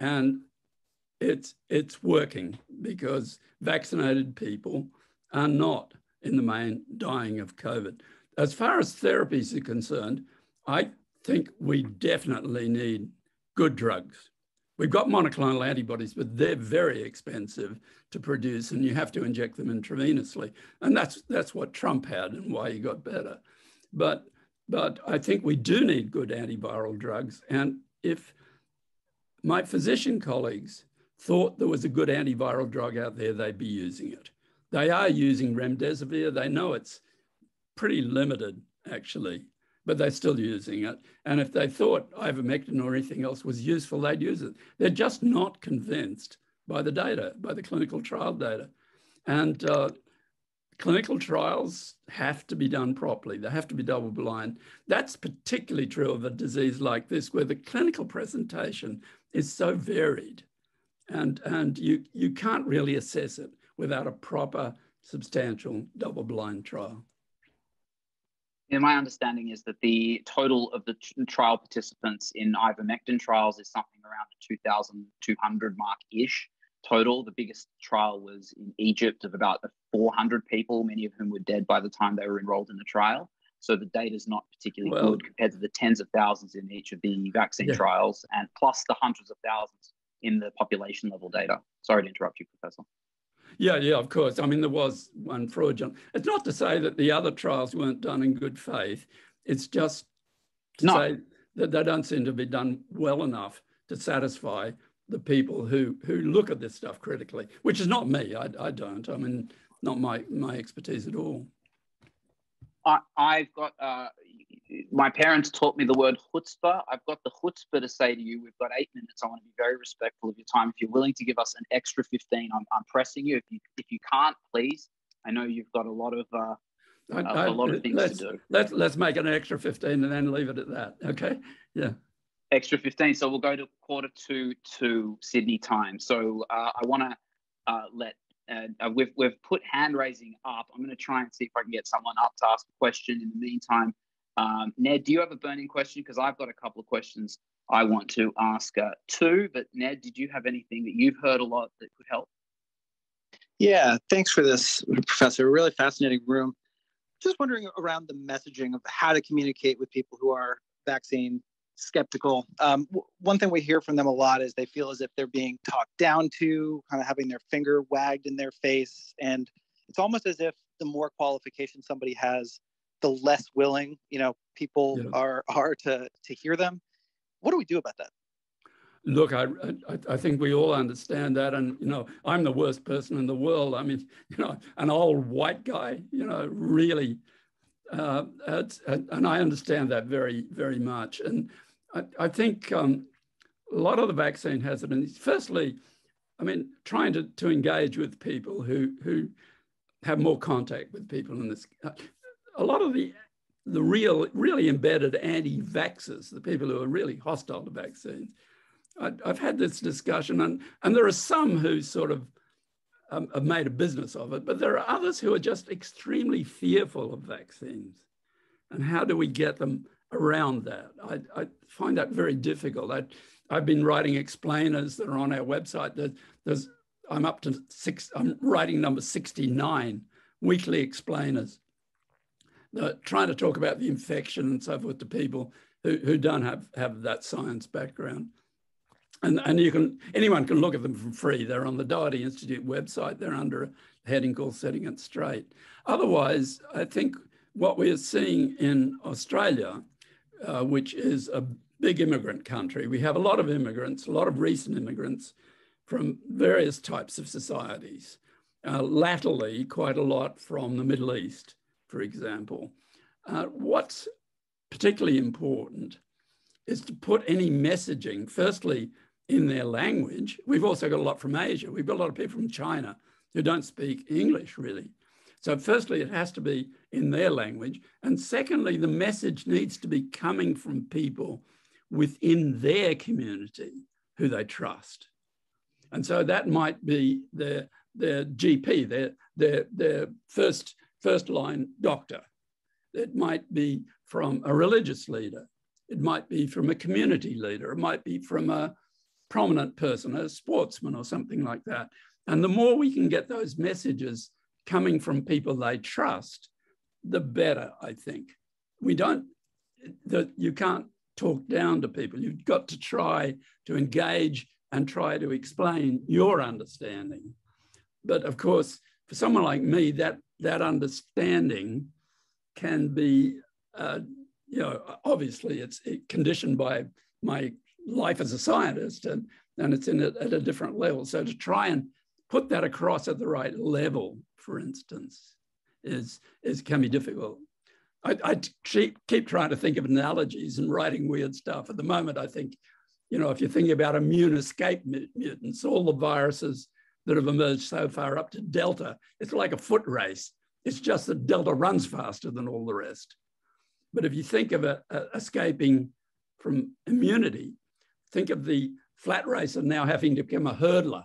And it's, it's working because vaccinated people are not in the main dying of COVID. As far as therapies are concerned, I think we definitely need good drugs. We've got monoclonal antibodies, but they're very expensive to produce, and you have to inject them intravenously. And that's that's what Trump had and why he got better. But but I think we do need good antiviral drugs. And if my physician colleagues thought there was a good antiviral drug out there, they'd be using it. They are using remdesivir. They know it's pretty limited, actually but they're still using it. And if they thought ivermectin or anything else was useful, they'd use it. They're just not convinced by the data, by the clinical trial data. And uh, clinical trials have to be done properly. They have to be double blind. That's particularly true of a disease like this, where the clinical presentation is so varied. And, and you, you can't really assess it without a proper, substantial double blind trial and my understanding is that the total of the trial participants in ivermectin trials is something around the 2,200 mark ish total. The biggest trial was in Egypt of about 400 people, many of whom were dead by the time they were enrolled in the trial. So the data is not particularly well, good compared to the tens of thousands in each of the vaccine yeah. trials, and plus the hundreds of thousands in the population level data. Sorry to interrupt you, Professor. Yeah, yeah, of course. I mean, there was one fraudulent. It's not to say that the other trials weren't done in good faith. It's just to no. say that they don't seem to be done well enough to satisfy the people who who look at this stuff critically, which is not me. I, I don't. I mean, not my my expertise at all. I, have got uh, my parents taught me the word chutzpah. I've got the chutzpah to say to you. We've got eight minutes. I want to be very respectful of your time. If you're willing to give us an extra fifteen, I'm, I'm pressing you. If you if you can't, please. I know you've got a lot of uh, I, I, a lot of things to do. Let's let's make an extra fifteen and then leave it at that. Okay. Yeah. Extra fifteen. So we'll go to quarter to to Sydney time. So uh, I want to uh, let and uh, we've, we've put hand raising up. I'm going to try and see if I can get someone up to ask a question. In the meantime, um, Ned, do you have a burning question? Because I've got a couple of questions I want to ask uh, too. But Ned, did you have anything that you've heard a lot that could help? Yeah, thanks for this, Professor. Really fascinating room. Just wondering around the messaging of how to communicate with people who are vaccine skeptical. Um, w- one thing we hear from them a lot is they feel as if they're being talked down to, kind of having their finger wagged in their face. And it's almost as if the more qualification somebody has, the less willing, you know, people yeah. are are to to hear them. What do we do about that? look, I, I, I, think we all understand that. And, you know, I'm the worst person in the world. I mean, (laughs) you know, an old white guy, you know, really. Uh, and I understand that very, very much. And I, I think um, a lot of the vaccine hesitancy, firstly, I mean, trying to, to engage with people who, who have more contact with people in this. A lot of the the real, really embedded anti-vaxxers, the people who are really hostile to vaccines. I, have had this discussion, and, and there are some who sort of um, have made a business of it, but there are others who are just extremely fearful of vaccines. And how do we get them around that? I, I find that very difficult. I, I've been writing explainers that are on our website. There's, there's I'm up to six, I'm writing number 69, weekly explainers uh, trying to talk about the infection and so forth to people who, who don't have, have that science background. And, and you can anyone can look at them for free. They're on the Doherty Institute website. They're under a heading called Setting It Straight. Otherwise, I think what we are seeing in Australia, uh, which is a big immigrant country, we have a lot of immigrants, a lot of recent immigrants from various types of societies. Uh, latterly, quite a lot from the Middle East for example. Uh, what's particularly important is to put any messaging, firstly, in their language. We've also got a lot from Asia. We've got a lot of people from China who don't speak English really. So, firstly, it has to be in their language. And secondly, the message needs to be coming from people within their community who they trust. And so that might be their, their GP, their, their, their first first line doctor. It might be from a religious leader. It might be from a community leader. It might be from a prominent person, a sportsman or something like that. And the more we can get those messages coming from people they trust, the better, I think. We don't, the, you can't talk down to people. You've got to try to engage and try to explain your understanding. But of course, for someone like me, that that understanding can be, uh, you know, obviously it's conditioned by my life as a scientist and, and it's in a, at a different level. So to try and put that across at the right level, for instance, is, is can be difficult. I, I keep, keep trying to think of analogies and writing weird stuff. At the moment, I think, you know, if you're thinking about immune escape mutants, all the viruses that have emerged so far up to Delta. It's like a foot race. It's just that Delta runs faster than all the rest. But if you think of a, a escaping from immunity, think of the flat racer now having to become a hurdler.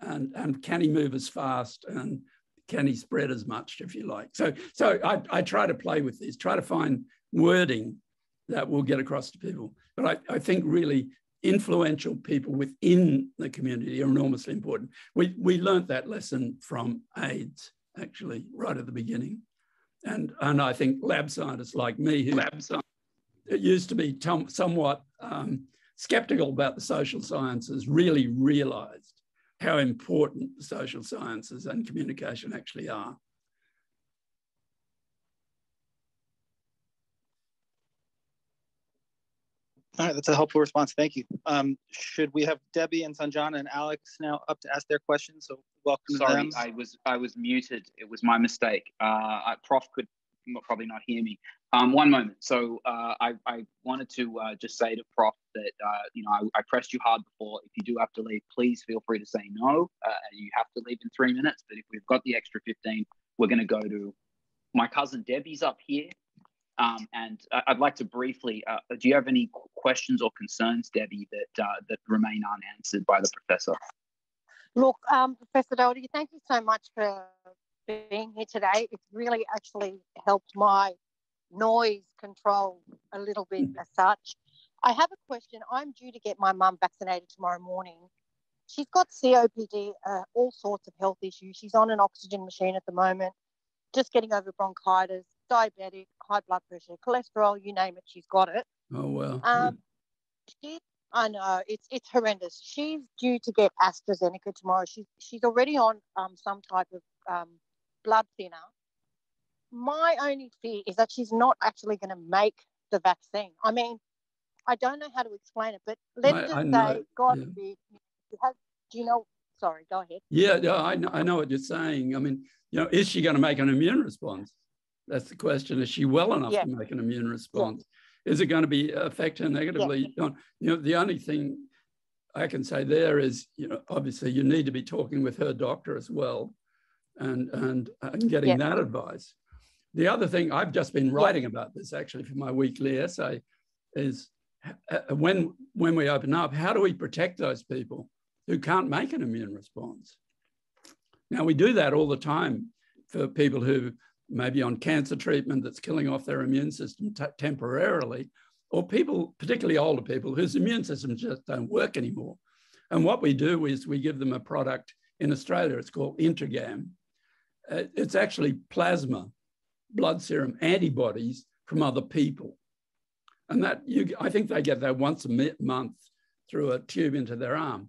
And, and can he move as fast and can he spread as much, if you like? So, so I, I try to play with this, try to find wording that will get across to people. But I, I think really influential people within the community are enormously important. We, we learned that lesson from AIDS, actually, right at the beginning. And, and I think lab scientists like me, who lab used to be somewhat um, skeptical about the social sciences, really realized how important the social sciences and communication actually are. All right, that's a helpful response. Thank you. Um, should we have Debbie and Sanjana and Alex now up to ask their questions? So welcome Sorry, them. I was I was muted. It was my mistake. Uh, Prof could probably not hear me. Um, one moment. So uh, I, I wanted to uh, just say to Prof that uh, you know I, I, pressed you hard before. If you do have to leave, please feel free to say no. Uh, you have to leave in three minutes. But if we've got the extra fifteen, we're going to go to my cousin Debbie's up here. Um, and I'd like to briefly, uh, do you have any questions or concerns, Debbie, that uh, that remain unanswered by the professor? Look, um, Professor Doherty, thank you so much for being here today. It's really actually helped my noise control a little bit as such. I have a question. I'm due to get my mum vaccinated tomorrow morning. She's got COPD, uh, all sorts of health issues. She's on an oxygen machine at the moment, just getting over bronchitis diabetic, high blood pressure, cholesterol, you name it, she's got it. Oh well. Um, she, I know it's it's horrendous. She's due to get AstraZeneca tomorrow. She's she's already on um, some type of um, blood thinner. My only fear is that she's not actually going to make the vaccine. I mean, I don't know how to explain it, but let's I- just I know, God yeah. forbid, do you know? Sorry, go ahead. Yeah, yeah, I know, I know what you're saying. I mean, you know, is she going to make an immune response? That's the question. Is she well enough Yeah. to make an immune response? Is it going to be affect her negatively? On, you know, the only thing I can say there is, you know, obviously you need to be talking with her doctor as well, and and and getting Yeah. that advice. The other thing I've just been writing about this actually for my weekly essay is uh, when when we open up, how do we protect those people who can't make an immune response? Now we do that all the time for people who may be on cancer treatment that's killing off their immune system temporarily, or people, particularly older people, whose immune systems just don't work anymore. And what we do is we give them a product in Australia. It's called Intragam. Uh, It's actually plasma, blood serum antibodies from other people. And that you, I think they get that once a month through a tube into their arm.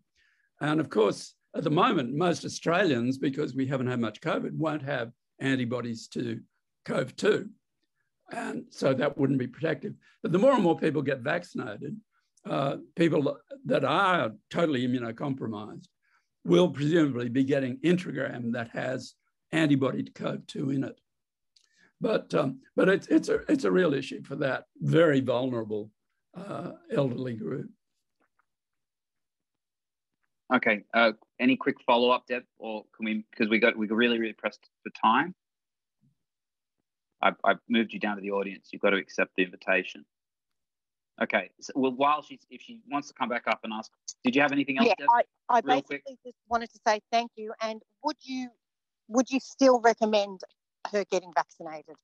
And of course, at the moment, most Australians, because we haven't had much COVID, won't have antibodies to COVID 2. And so that wouldn't be protective. But the more and more people get vaccinated, uh, people that are totally immunocompromised will presumably be getting Intragam that has antibody to COV 2 in it. But, um, but it's, it's, a, it's a real issue for that very vulnerable uh, elderly group. Okay. Uh, any quick follow up, Deb, or can we? Because we got we got really really pressed for time. I I moved you down to the audience. You've got to accept the invitation. Okay. So, well, while she's if she wants to come back up and ask, did you have anything else, Yeah, Deb? I, I real quick? basically just wanted to say thank you. And would you would you still recommend her getting vaccinated?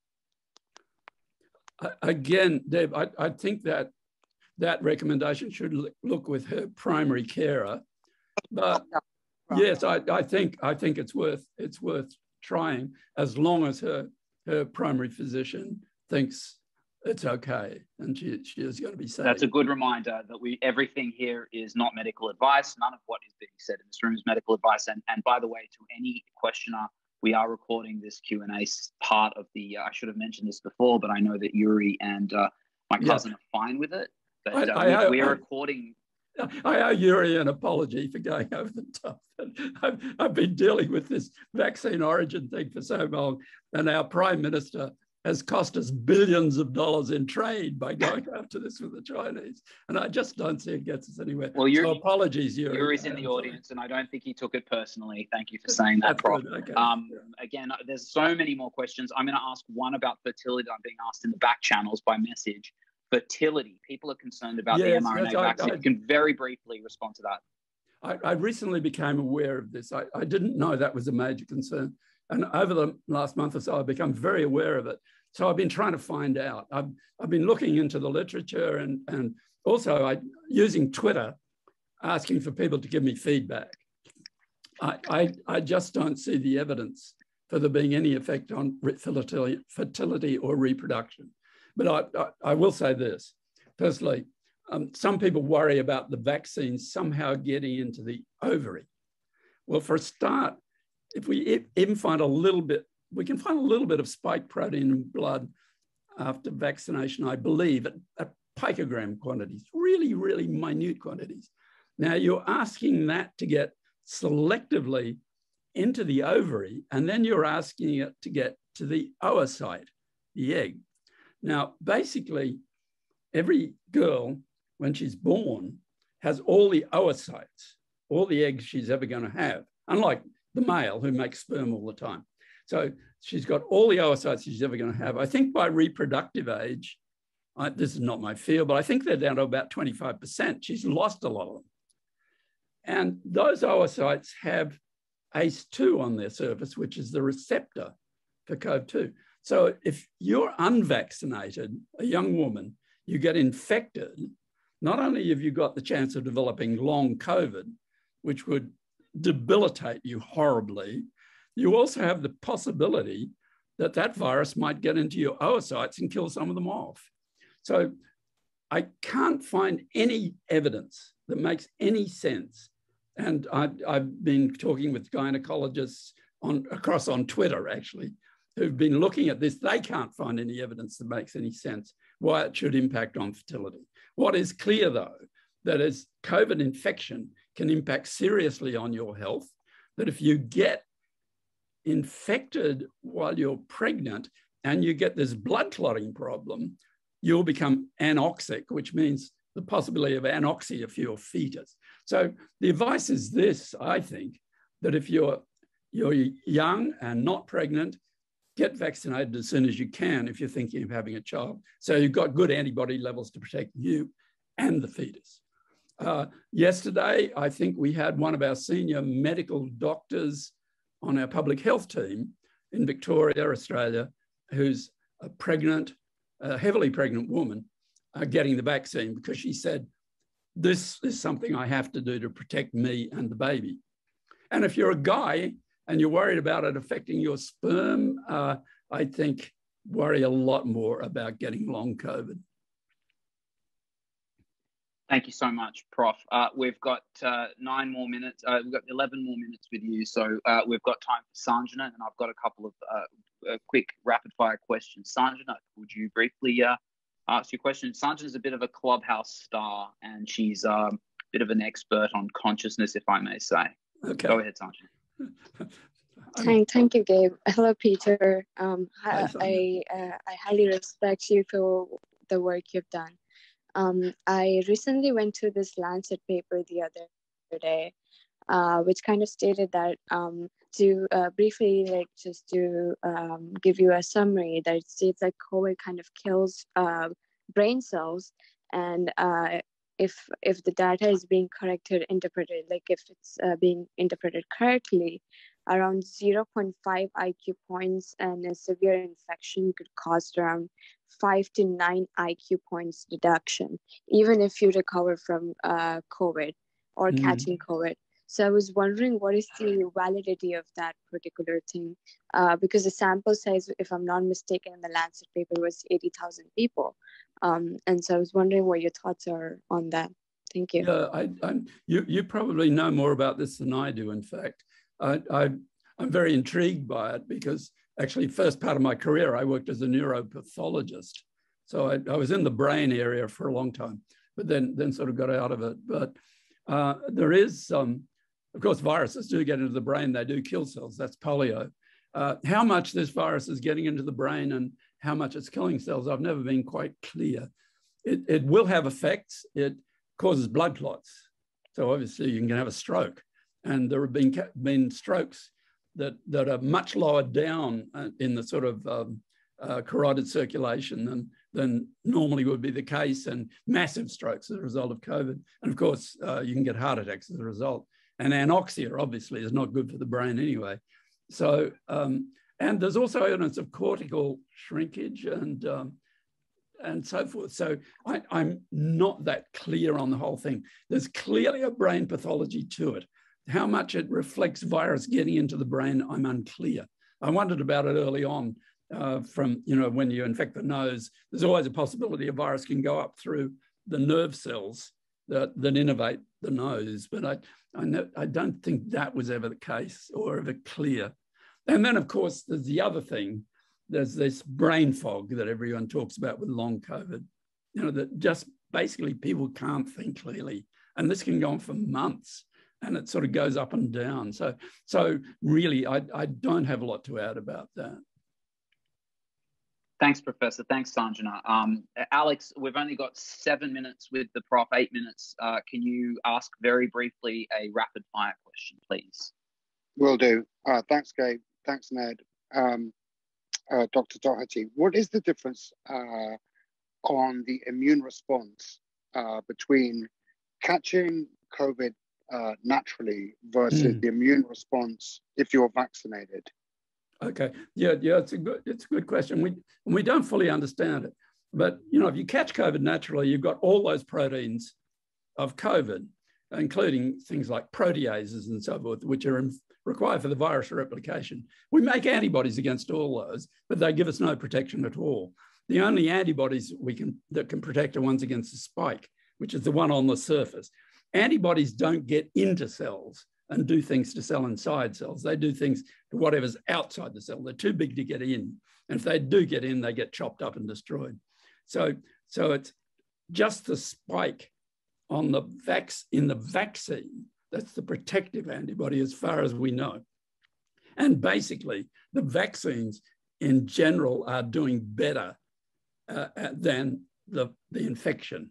Again, Deb, I, I think that that recommendation should look- with her primary carer. But (laughs) Right. yes, I, I think I think it's worth it's worth trying as long as her her primary physician thinks it's okay and she, she is going to be safe. That's a good reminder that we everything here is not medical advice. None of what is being said in this room is medical advice. And and by the way, to any questioner, we are recording this Q and A part of the. Uh, I should have mentioned this before, but I know that Yuri and uh, my Yeah. cousin are fine with it. But uh, I- I- we, we are recording. (laughs) I owe Yuri an apology for going over the top. (laughs) I've, I've been dealing with this vaccine origin thing for so long, and our Prime Minister has cost us billions of dollars in trade by going (laughs) after this with the Chinese. And I just don't see it gets us anywhere. Well, Yuri- so apologies, Yuri. Yuri's in the audience, and I don't think he took it personally. Thank you for saying that, Prof. Okay. Um, again, there's so many more questions. I'm going to ask one about fertility. I'm being asked in the back channels by message. Fertility. People are concerned about Yes, the mRNA yes, I- vaccine. I- you can very briefly respond to that. I, I recently became aware of this. I, I didn't know that was a major concern. And over the last month or so, I've become very aware of it. So I've been trying to find out. I've, I've been looking into the literature and, and also I, using Twitter, asking for people to give me feedback. I, I, I just don't see the evidence for there being any effect on fertility, fertility or reproduction. But I, I, I will say this. Firstly, um, some people worry about the vaccine somehow getting into the ovary. Well, for a start, if we even find a little bit, we can find a little bit of spike protein in blood after vaccination, I believe, at, at picogram quantities, really, really minute quantities. Now, you're asking that to get selectively into the ovary, and then you're asking it to get to the oocyte, the egg. Now, basically, every girl, when she's born, has all the oocytes, all the eggs she's ever going to have, unlike the male who makes sperm all the time. So she's got all the oocytes she's ever going to have. I think by reproductive age, I, this is not my field, but I think they're down to about 25%. She's lost a lot of them. And those oocytes have ACE2 on their surface, which is the receptor for COV2. So if you're unvaccinated, a young woman, you get infected, not only have you got the chance of developing long COVID, which would debilitate you horribly, you also have the possibility that that virus might get into your oocytes and kill some of them off. So I can't find any evidence that makes any sense. And I've, I've been talking with gynecologists on across on Twitter actually, who've been looking at this. They can't find any evidence that makes any sense why it should impact on fertility. What is clear though, that as COVID infection can impact seriously on your health, that if you get infected while you're pregnant and you get this blood clotting problem, you'll become anoxic, which means the possibility of anoxia for your fetus. So the advice is this, I think, that if you're you're young and not pregnant, get vaccinated as soon as you can if you're thinking of having a child. So you've got good antibody levels to protect you and the fetus. Uh, yesterday, I think we had one of our senior medical doctors on our public health team in Victoria, Australia, who's a pregnant, a heavily pregnant woman uh, getting the vaccine because she said, this is something I have to do to protect me and the baby. And if you're a guy and you're worried about it affecting your sperm, uh, I think worry a lot more about getting long COVID. Thank you so much, Prof. Uh, we've got uh, nine more minutes. Uh, we've got 11 more minutes with you. So uh, we've got time for Sanjana, and I've got a couple of uh, quick rapid fire questions. Sanjana, would you briefly uh, ask your question? Sanjana's a bit of a clubhouse star, and she's um, a bit of an expert on consciousness, if I may say. Okay. Go ahead, Sanjana. (laughs) Thank, thank you, Gabe. Hello, Peter. Um, I, I, I highly respect you for the work you've done. Um, I recently went to this Lancet paper the other day, uh, which kind of stated that um, to uh, briefly, like just to um, give you a summary, that it states that COVID kind of kills uh, brain cells, and uh, if if the data is being corrected, interpreted, like if it's uh, being interpreted correctly, around 0.5 IQ points and a severe infection could cost around five to nine IQ points deduction, even if you recover from uh, COVID or mm. catching COVID. So I was wondering what is the validity of that particular thing? Uh, because the sample size, if I'm not mistaken, in the Lancet paper was 80,000 people. Um, and so I was wondering what your thoughts are on that. Thank you. Yeah, I, I, you, you probably know more about this than I do, in fact. I, I, I'm very intrigued by it because actually first part of my career, I worked as a neuropathologist. So I, I was in the brain area for a long time, but then, then sort of got out of it. But uh, there is, um, of course, viruses do get into the brain. They do kill cells. That's polio. Uh, how much this virus is getting into the brain and how much it's killing cells, I've never been quite clear. It, it will have effects. It causes blood clots. So obviously you can have a stroke. And there have been, been strokes that, that are much lower down uh, in the sort of um, uh, carotid circulation than, than normally would be the case, and massive strokes as a result of COVID. And of course, uh, you can get heart attacks as a result. And anoxia, obviously, is not good for the brain anyway. So, um, and there's also evidence of cortical shrinkage and um, and so forth. So I, I'm not that clear on the whole thing. There's clearly a brain pathology to it. How much it reflects virus getting into the brain, I'm unclear. I wondered about it early on uh, from, you know, when you infect the nose, there's always a possibility a virus can go up through the nerve cells that, that innervate the nose. But I, I, know, I don't think that was ever the case or ever clear. And then, of course, there's the other thing. There's this brain fog that everyone talks about with long COVID, you know, that just basically people can't think clearly. And this can go on for months and it sort of goes up and down. So, so really, I, I don't have a lot to add about that. Thanks, Professor. Thanks, Sanjana. Um, Alex, we've only got seven minutes with the prof, eight minutes. Uh, can you ask very briefly a rapid fire question, please? Will do. Uh, thanks, Gabe. Thanks, Ned. Um, uh, Dr. Doherty, what is the difference uh, on the immune response uh, between catching COVID uh, naturally versus mm. the immune response if you're vaccinated? Okay, yeah, yeah, it's a good, it's a good question. We we don't fully understand it, but you know, if you catch COVID naturally, you've got all those proteins of COVID, including things like proteases and so forth, which are in, required for the virus replication. We make antibodies against all those, but they give us no protection at all. The only antibodies we can that can protect are ones against the spike, which is the one on the surface. Antibodies don't get into cells and do things to cell inside cells. They do things to whatever's outside the cell. They're too big to get in. And if they do get in, they get chopped up and destroyed. So, so it's just the spike on the vax in the vaccine. That's the protective antibody, as far as we know. And basically, the vaccines in general are doing better uh, uh than the, the infection.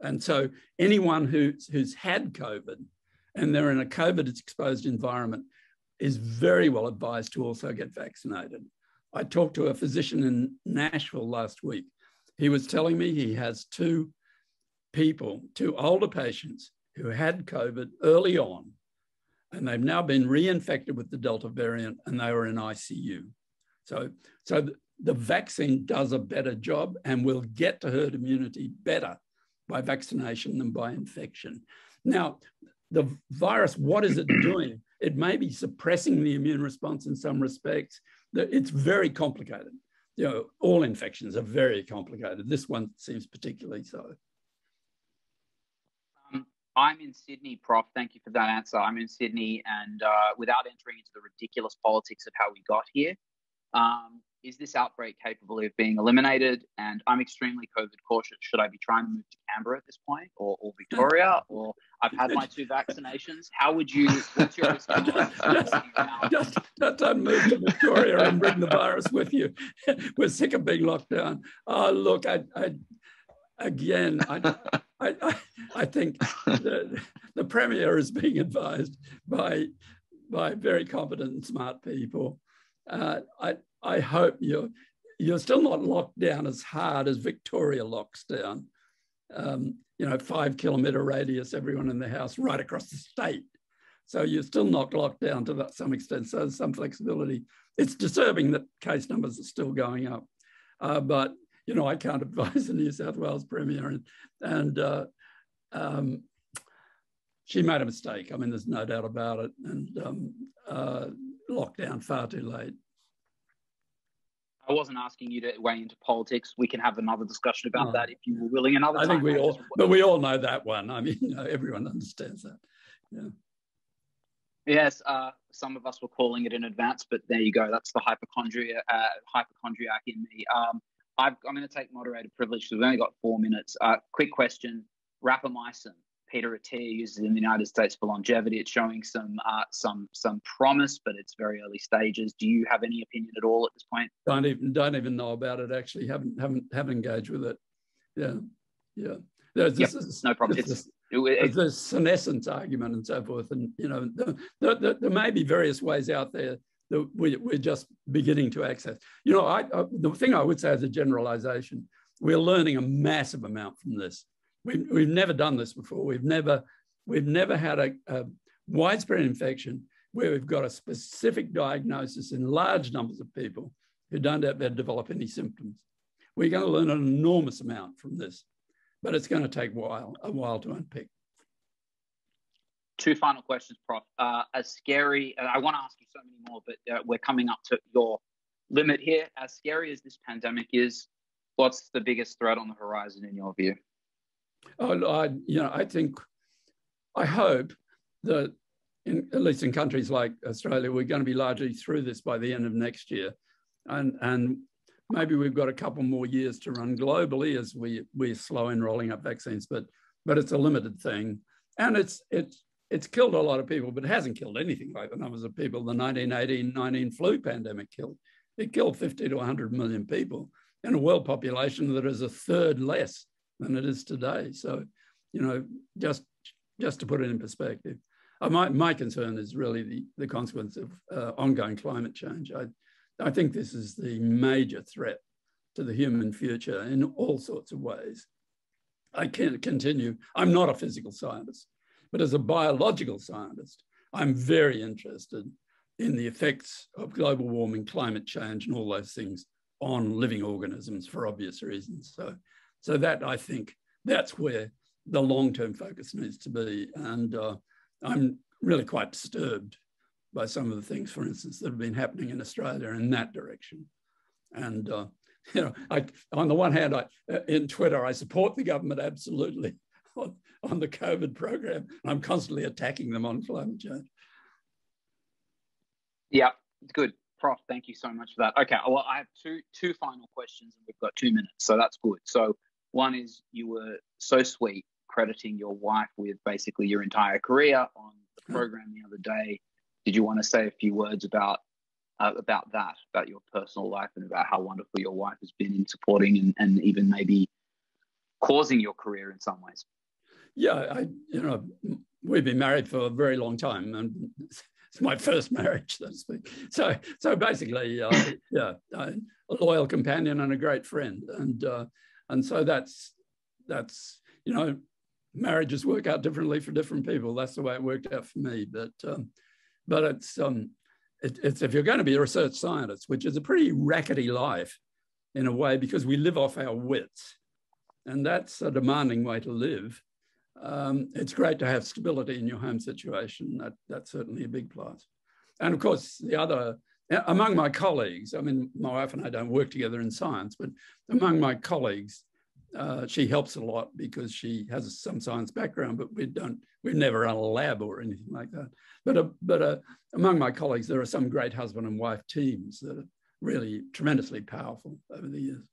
And so, anyone who's, who's had COVID and they're in a COVID exposed environment is very well advised to also get vaccinated. I talked to a physician in Nashville last week. He was telling me he has two people, two older patients who had COVID early on, and they've now been reinfected with the Delta variant and they were in ICU. So, so the, the vaccine does a better job and will get to herd immunity better by vaccination than by infection. Now, the virus, what is it doing? It may be suppressing the immune response in some respects. It's very complicated. You know, all infections are very complicated. This one seems particularly so. Um, I'm in Sydney, Prof. Thank you for that answer. I'm in Sydney, and uh, without entering into the ridiculous politics of how we got here, um, is this outbreak capable of being eliminated? And I'm extremely COVID cautious. Should I be trying to move to Canberra at this point, or, or Victoria, (laughs) or I've had my two vaccinations? How would you? What's your (laughs) response? just, just, just don't move to Victoria and bring the virus with you. (laughs) We're sick of being locked down. Oh, look, I, I again, I, I, I think the, the premier is being advised by by very competent and smart people. Uh, I, I hope you're you're still not locked down as hard as Victoria locks down. Um, you know, five kilometre radius, everyone in the house, right across the state. So you're still not locked down to that some extent. So some flexibility. It's disturbing that case numbers are still going up, uh, but you know I can't (laughs) advise the New South Wales Premier, and, and uh, um, she made a mistake. I mean, there's no doubt about it, and um, uh, lockdown far too late. I wasn't asking you to weigh into politics. We can have another discussion about no. that if you were willing. Another I time. think we all, but we all know that one. I mean, (laughs) you know, everyone understands that. Yeah. Yes, uh, some of us were calling it in advance, but there you go. That's the hypochondria, uh, hypochondriac in me. Um, i am going to take moderator privilege because we've only got four minutes. Uh, quick question: rapamycin. Peter Attia uses in the United States for longevity. It's showing some uh, some some promise, but it's very early stages. Do you have any opinion at all at this point? Don't even don't even know about it. Actually, haven't haven't haven't engaged with it. Yeah, yeah. There's yep, this, no problem. It's, this, it's the senescence argument and so forth, and you know, the, the, the, there may be various ways out there that we, we're just beginning to access. You know, I, I, the thing I would say as a generalization, we're learning a massive amount from this. We've, we've never done this before. We've never, we've never had a, a widespread infection where we've got a specific diagnosis in large numbers of people who don't develop any symptoms. We're going to learn an enormous amount from this, but it's going to take a while, a while to unpick. Two final questions, Prof. Uh, as scary, I want to ask you so many more, but uh, we're coming up to your limit here. As scary as this pandemic is, what's the biggest threat on the horizon in your view? Oh, I, you know, I think, I hope that in, at least in countries like Australia, we're going to be largely through this by the end of next year. And, and maybe we've got a couple more years to run globally as we, we're slow in rolling up vaccines, but, but it's a limited thing. And it's, it's, it's killed a lot of people, but it hasn't killed anything like the numbers of people the 1918-19 flu pandemic killed. It killed 50 to 100 million people in a world population that is a third less than it is today. So, you know, just just to put it in perspective, uh, my, my concern is really the, the consequence of uh, ongoing climate change. I, I think this is the major threat to the human future in all sorts of ways. I can't continue. I'm not a physical scientist, but as a biological scientist, I'm very interested in the effects of global warming, climate change, and all those things on living organisms for obvious reasons. So so that I think that's where the long-term focus needs to be. And uh, I'm really quite disturbed by some of the things, for instance, that have been happening in Australia in that direction. And uh, (laughs) you know, I, on the one hand, I, uh, in Twitter, I support the government absolutely (laughs) on, on the COVID program. I'm constantly attacking them on climate change. Yeah, good. Prof, thank you so much for that. Okay, well, I have two two final questions, and we've got two minutes, so that's good. So, one is you were so sweet crediting your wife with basically your entire career on the hmm. program the other day. Did you want to say a few words about uh, about that, about your personal life, and about how wonderful your wife has been in supporting and, and even maybe causing your career in some ways? Yeah, I you know we've been married for a very long time, and it's my first marriage, so to speak. So, so basically, uh, (laughs) yeah, a loyal companion and a great friend, and uh, and so that's that's you know, marriages work out differently for different people. That's the way it worked out for me. But um, but it's um, it, it's if you're going to be a research scientist, which is a pretty rackety life in a way because we live off our wits, and that's a demanding way to live um, it's great to have stability in your home situation. That, that's certainly a big plus. And of course, the other, among my colleagues, I mean, my wife and I don't work together in science, but among my colleagues, uh, she helps a lot because she has some science background, but we don't, we've never run a lab or anything like that. But, uh, but uh, among my colleagues, there are some great husband and wife teams that are really tremendously powerful over the years.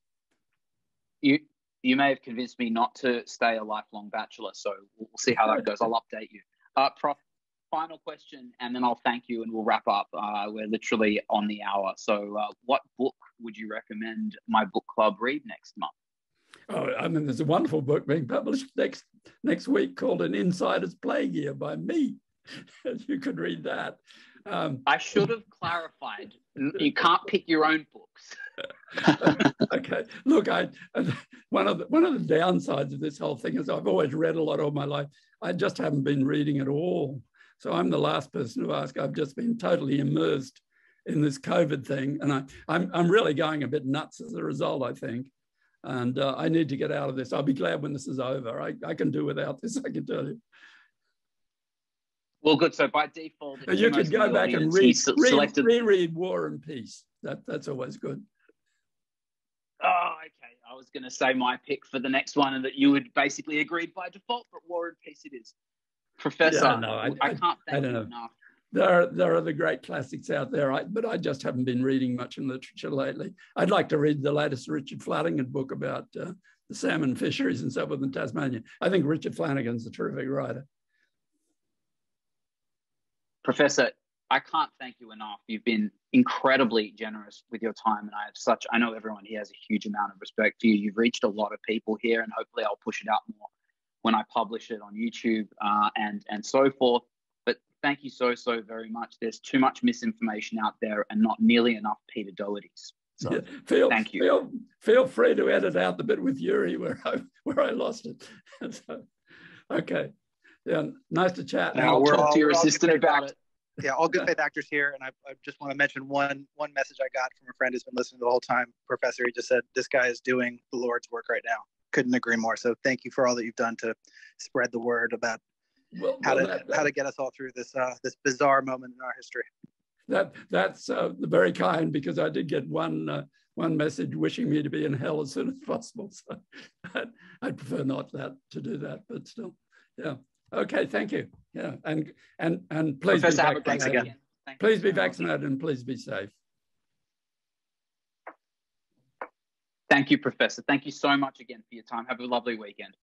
You, you may have convinced me not to stay a lifelong bachelor. So we'll see how that goes. I'll update you. Uh, Prof, final question, and then I'll thank you and we'll wrap up. Uh, we're literally on the hour. So, uh, what book would you recommend my book club read next month? Oh, I mean, there's a wonderful book being published next next week called "An Insider's Plague Year" by me. (laughs) you could read that. Um, I should have clarified. You can't pick your own books. (laughs) okay. Look, I one of the one of the downsides of this whole thing is I've always read a lot all my life. I just haven't been reading at all. So I'm the last person to ask. I've just been totally immersed in this COVID thing, and I, I'm I'm really going a bit nuts as a result. I think, and uh, I need to get out of this. I'll be glad when this is over. I, I can do without this. (laughs) I can tell you. Well, good. So by default, you could go back and read, read, selected... reread War and Peace. That that's always good. Oh, okay. I was going to say my pick for the next one, and that you would basically agreed by default, but War and Peace it is. Professor, yeah, no, I, I, can't thank I don't you know. enough. There are, there are the great classics out there, I, but I just haven't been reading much in literature lately. I'd like to read the latest Richard Flanagan book about uh, the salmon fisheries and in southern Tasmania. I think Richard Flanagan's a terrific writer. Professor, I can't thank you enough. You've been incredibly generous with your time, and I have such. I know everyone here has a huge amount of respect for you. You've reached a lot of people here, and hopefully, I'll push it out more when I publish it on YouTube uh, and and so forth. But thank you so so very much. There's too much misinformation out there, and not nearly enough Peter Doherty's. So yeah, feel, thank you. Feel, feel free to edit out the bit with Yuri where I where I lost it. (laughs) so, okay. Yeah, nice to chat. Now, we're talk all, to your assistant about it. Yeah, all good faith actors here, and I, I, just want to mention one one message I got from a friend who's been listening the whole time. Professor, he just said this guy is doing the Lord's work right now. Couldn't agree more. So thank you for all that you've done to spread the word about well, how well, to that, that, how to get us all through this uh, this bizarre moment in our history. That that's uh, very kind because I did get one uh, one message wishing me to be in hell as soon as possible. So (laughs) I'd, I'd prefer not that to do that, but still, yeah. Okay, thank you. Yeah, and and and please Professor be vaccinated. Again. Please be vaccinated and please be safe. Thank you, Professor. Thank you so much again for your time. Have a lovely weekend.